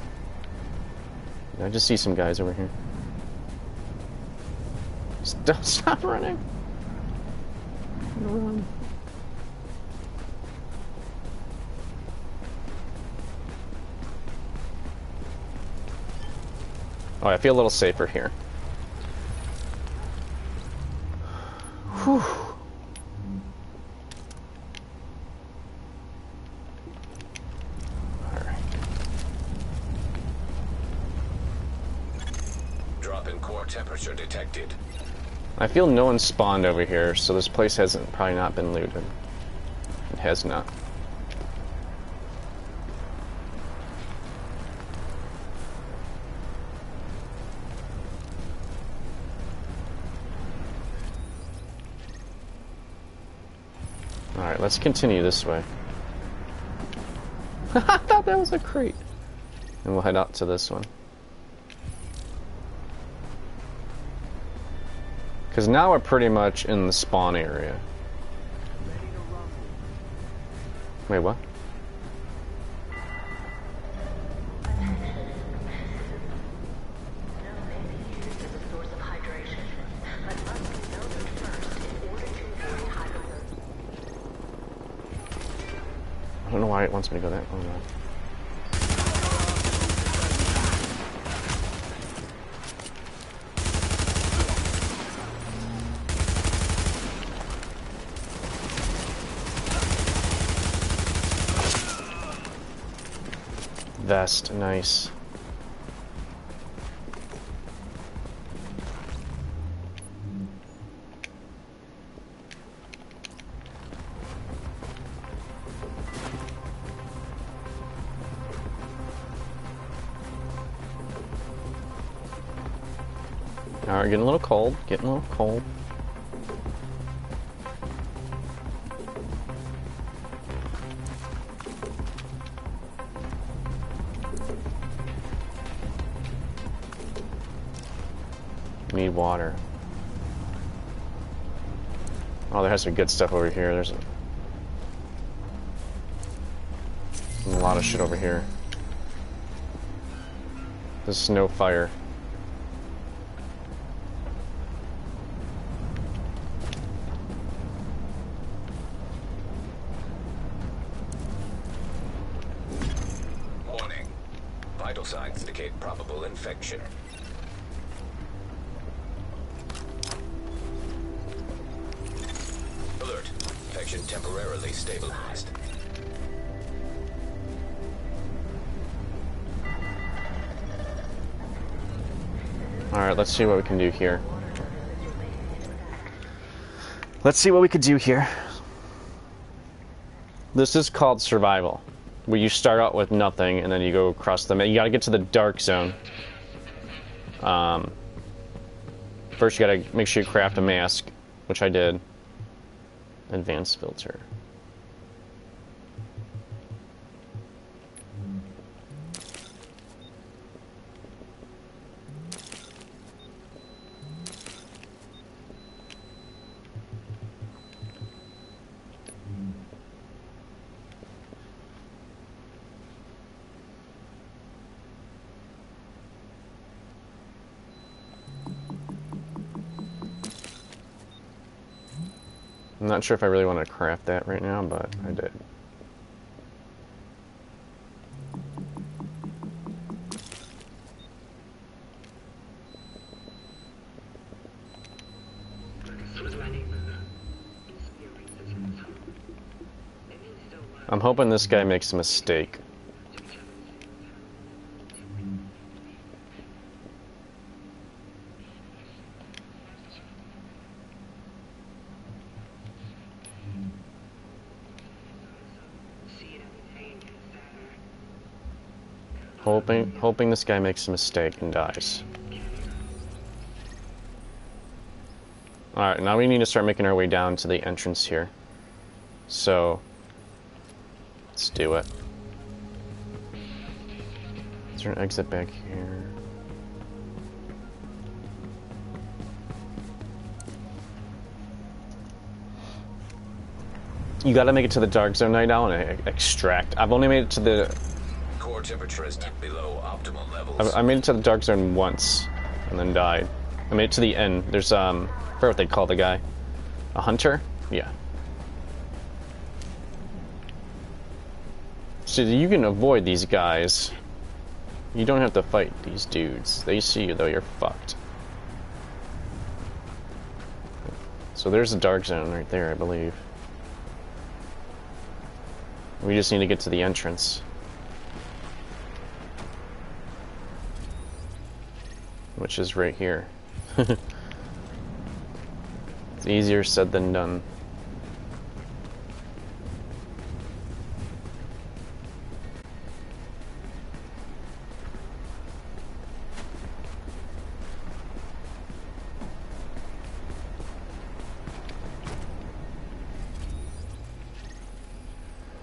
I just see some guys over here. Stop! Stop running. Run. Oh, I feel a little safer here. Whew. Drop in core temperature detected. I feel no one spawned over here, so this place hasn't probably not been looted. It has not. Alright, let's continue this way. I thought that was a crate. And we'll head out to this one. Because now we're pretty much in the spawn area. Wait, what? I don't know why it wants me to go that way. Vest, nice. Alright, getting a little cold, getting a little cold. Water. Oh, there has some good stuff over here. There's a, a lot of shit over here. There's no fire. See what we can do here. Let's see what we could do here. This is called survival, where you start out with nothing and then you go across the. You gotta get to the dark zone. Um, first, you gotta make sure you craft a mask, which I did. Advanced filter. I'm not sure if I really want to craft that right now, but I did. I'm hoping this guy makes a mistake. Hoping, this guy makes a mistake and dies. Alright, now we need to start making our way down to the entrance here. So, let's do it. Is there an exit back here? You gotta make it to the dark zone right now and extract. I've only made it to the temperature is below optimal levels. I, I made it to the dark zone once, and then died. I made it to the end. There's um, I forgot what they call the guy, a hunter. Yeah. So you can avoid these guys. You don't have to fight these dudes. They see you though, you're fucked. So there's the dark zone right there, I believe. We just need to get to the entrance. Which is right here. it's easier said than done.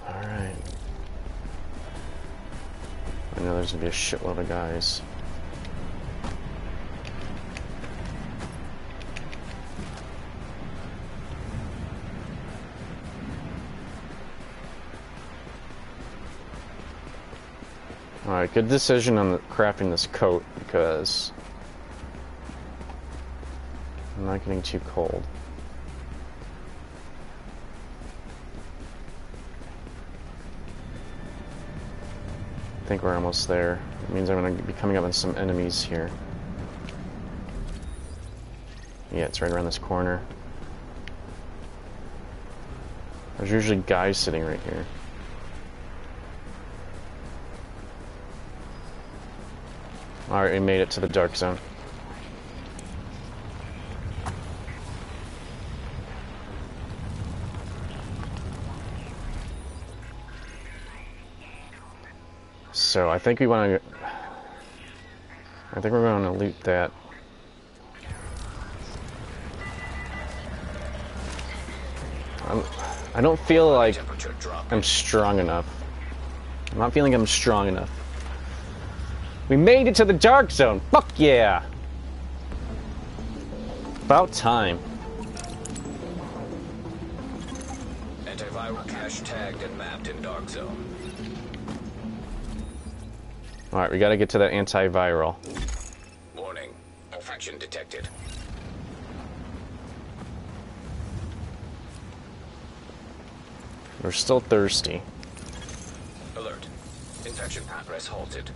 Alright. I know there's gonna be a shitload of guys. Good decision on the, crafting this coat because I'm not getting too cold. I think we're almost there. It means I'm going to be coming up on some enemies here. Yeah, it's right around this corner. There's usually guys sitting right here. Alright, we made it to the dark zone. So I think we want to. I think we're going to loot that. I'm, I don't feel like I'm strong enough. I'm not feeling I'm strong enough. We made it to the dark zone. Fuck yeah. About time. Antiviral cache tagged and mapped in Dark Zone. Alright, we gotta get to that antiviral. Warning. Infection detected. We're still thirsty. Alert. Infection progress halted.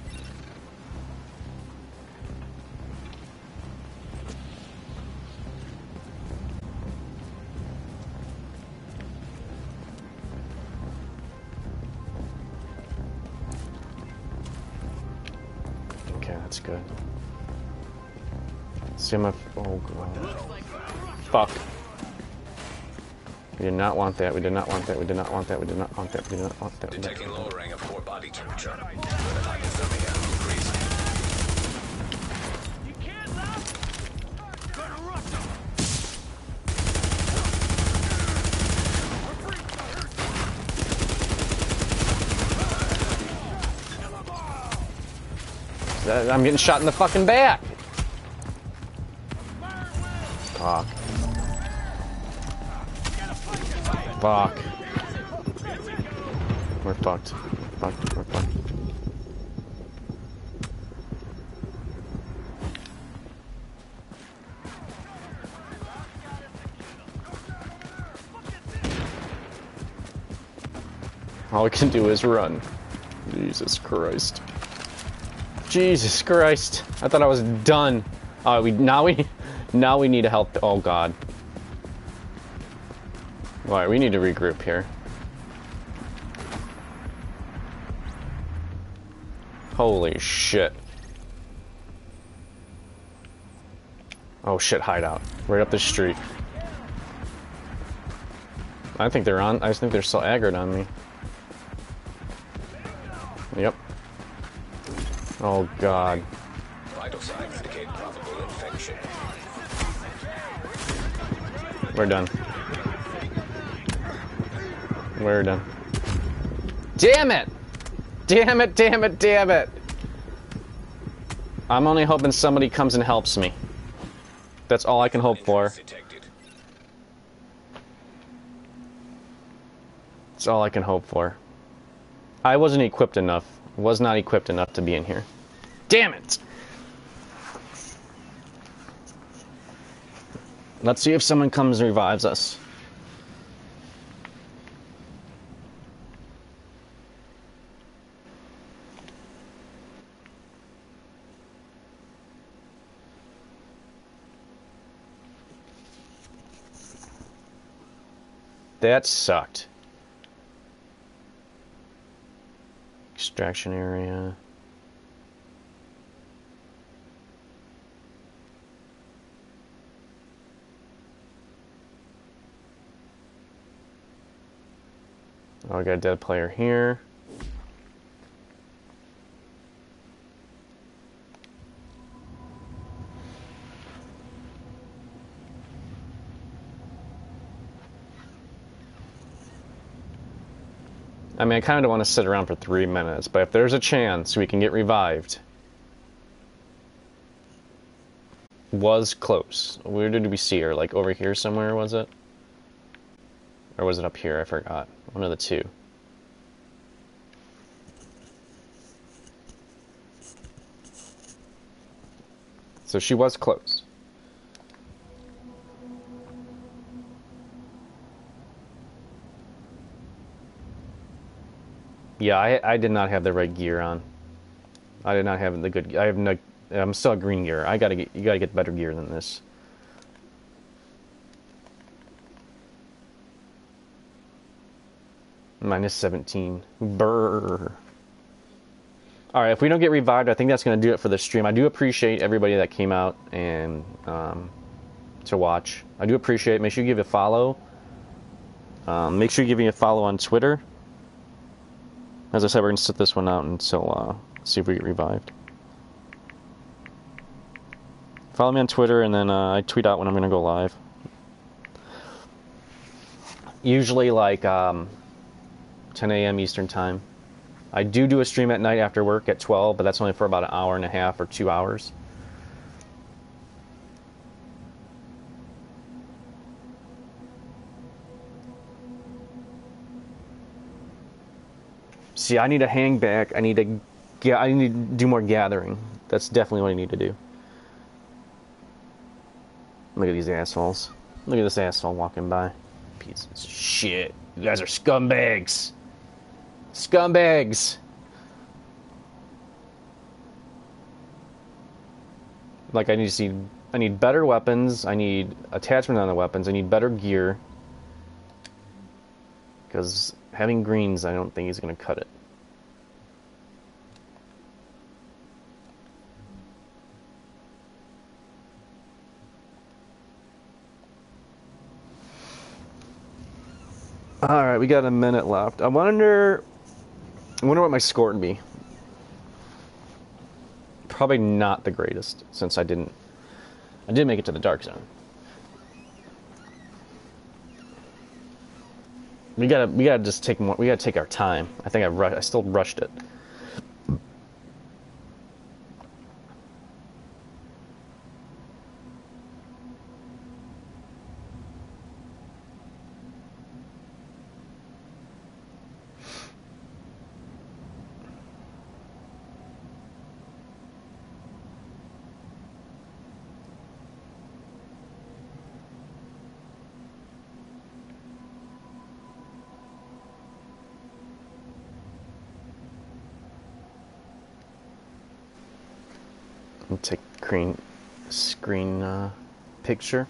Oh, God. Fuck. We did not want that. We did not want that. We did not want that. We did not want that. We did not want that. We did not- Detecting lowering of core body temperature. Further hypothermia increased. That- I'm getting shot in the fucking back. Fuck. Fuck. We're fucked. Fucked. We're fucked. All we can do is run. Jesus Christ. Jesus Christ. I thought I was done. Uh, we now we now we need to help. Oh God. All right, we need to regroup here. Holy shit. Oh shit, hideout. Right up the street. I think they're on. I think they're still aggroed on me. Yep. Oh god. We're done. We're done. Damn it! Damn it, damn it, damn it! I'm only hoping somebody comes and helps me. That's all I can hope for. That's all I can hope for. I wasn't equipped enough. Was not equipped enough to be in here. Damn it! Let's see if someone comes and revives us. That sucked. Extraction area. Oh, I got a dead player here. I mean, I kind of don't want to sit around for three minutes, but if there's a chance we can get revived. Was close. Where did we see her? Like over here somewhere, was it? Or was it up here? I forgot. One of the two. So she was close. Yeah, I, I did not have the right gear on. I did not have the good. I have no. I'm still green gear. I gotta get. You gotta get better gear than this. Minus 17. Brr. Alright, if we don't get revived, I think that's going to do it for the stream. I do appreciate everybody that came out and um, to watch. I do appreciate it. Make sure you give it a follow. Um, make sure you give me a follow on Twitter. As I said, we're going to sit this one out until uh, see if we get revived. Follow me on Twitter, and then uh, I tweet out when I'm going to go live. Usually, like um, 10 a.m. Eastern Time. I do do a stream at night after work at 12, but that's only for about an hour and a half or two hours. See, I need to hang back. I need to get. I need to do more gathering. That's definitely what I need to do. Look at these assholes. Look at this asshole walking by. Pieces of shit. You guys are scumbags. Scumbags. Like I need to see. I need better weapons. I need attachment on the weapons. I need better gear. Because having greens, I don't think he's going to cut it. All right, we got a minute left. I wonder. I wonder what my score would be. Probably not the greatest, since I didn't. I did make it to the dark zone. We gotta, we gotta just take more. We gotta take our time. I think I, ru- I still rushed it. I'll take screen, screen uh, picture.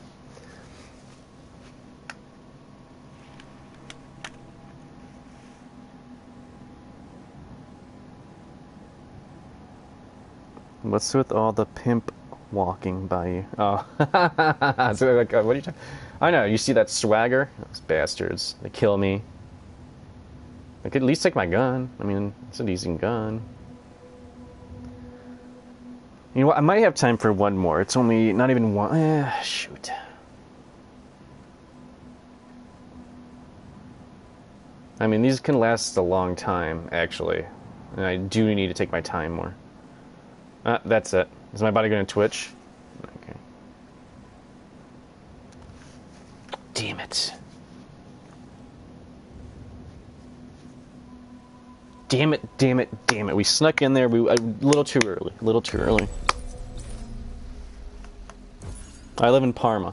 What's with all the pimp walking by you? Oh, so like, uh, what are you talking? I know. You see that swagger? Those bastards. They kill me. They could at least take my gun. I mean, it's a decent gun. You know what? I might have time for one more. It's only not even one. Eh, shoot. I mean, these can last a long time, actually. And I do need to take my time more. Uh, that's it. Is my body going to twitch? Okay. Damn it. Damn it, damn it, damn it. We snuck in there. We a little too early. A little too early. I live in Parma.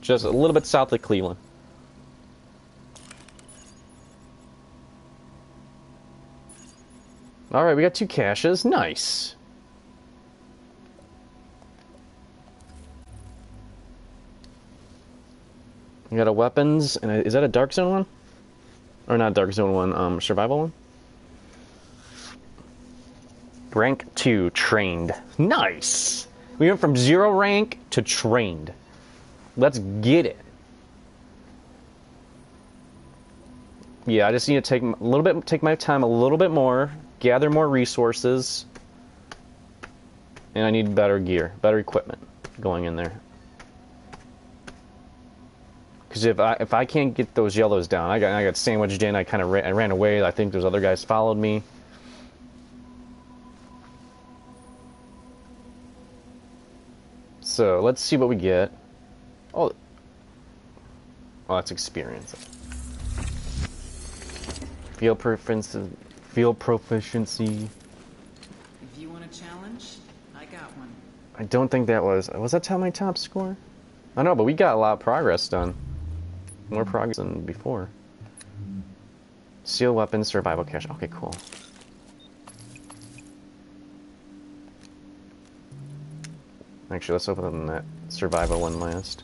Just a little bit south of Cleveland. All right, we got two caches. Nice. We got a weapons, and a, is that a dark zone one? Or not dark zone one, um, survival one? Rank 2, trained. Nice! We went from zero rank to trained. Let's get it. Yeah, I just need to take a little bit, take my time a little bit more, gather more resources, and I need better gear, better equipment going in there. Because if I if I can't get those yellows down, I got I got sandwiched in. I kind of ran, I ran away. I think those other guys followed me. So let's see what we get. Oh, oh, that's experience. Field proficiency. Field proficiency. If you want a challenge, I got one. I don't think that was. Was that my top score? I know, but we got a lot of progress done. More progress than before. Seal weapons, survival cache. Okay, cool. Actually, let's open that survival one last.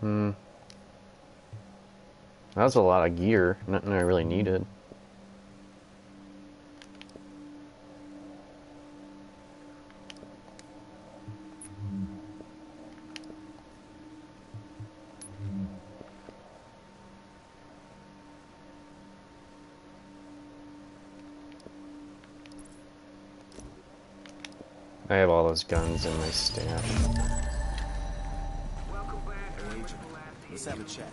Hmm. That was a lot of gear. Nothing I really needed. I have all those guns in my stash. Let's have a chat.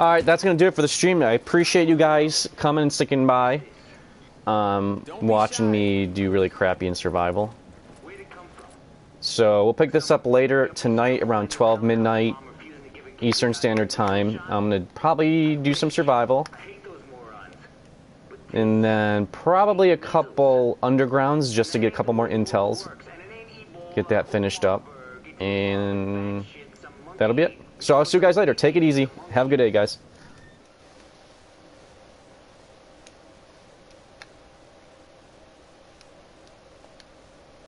All right, that's gonna do it for the stream. I appreciate you guys coming and sticking by, um, watching me do really crappy in survival. So we'll pick this up later tonight around 12 midnight Eastern Standard Time. I'm gonna probably do some survival, and then probably a couple undergrounds just to get a couple more intels. Get that finished up, and that'll be it. So I'll see you guys later. Take it easy. Have a good day, guys.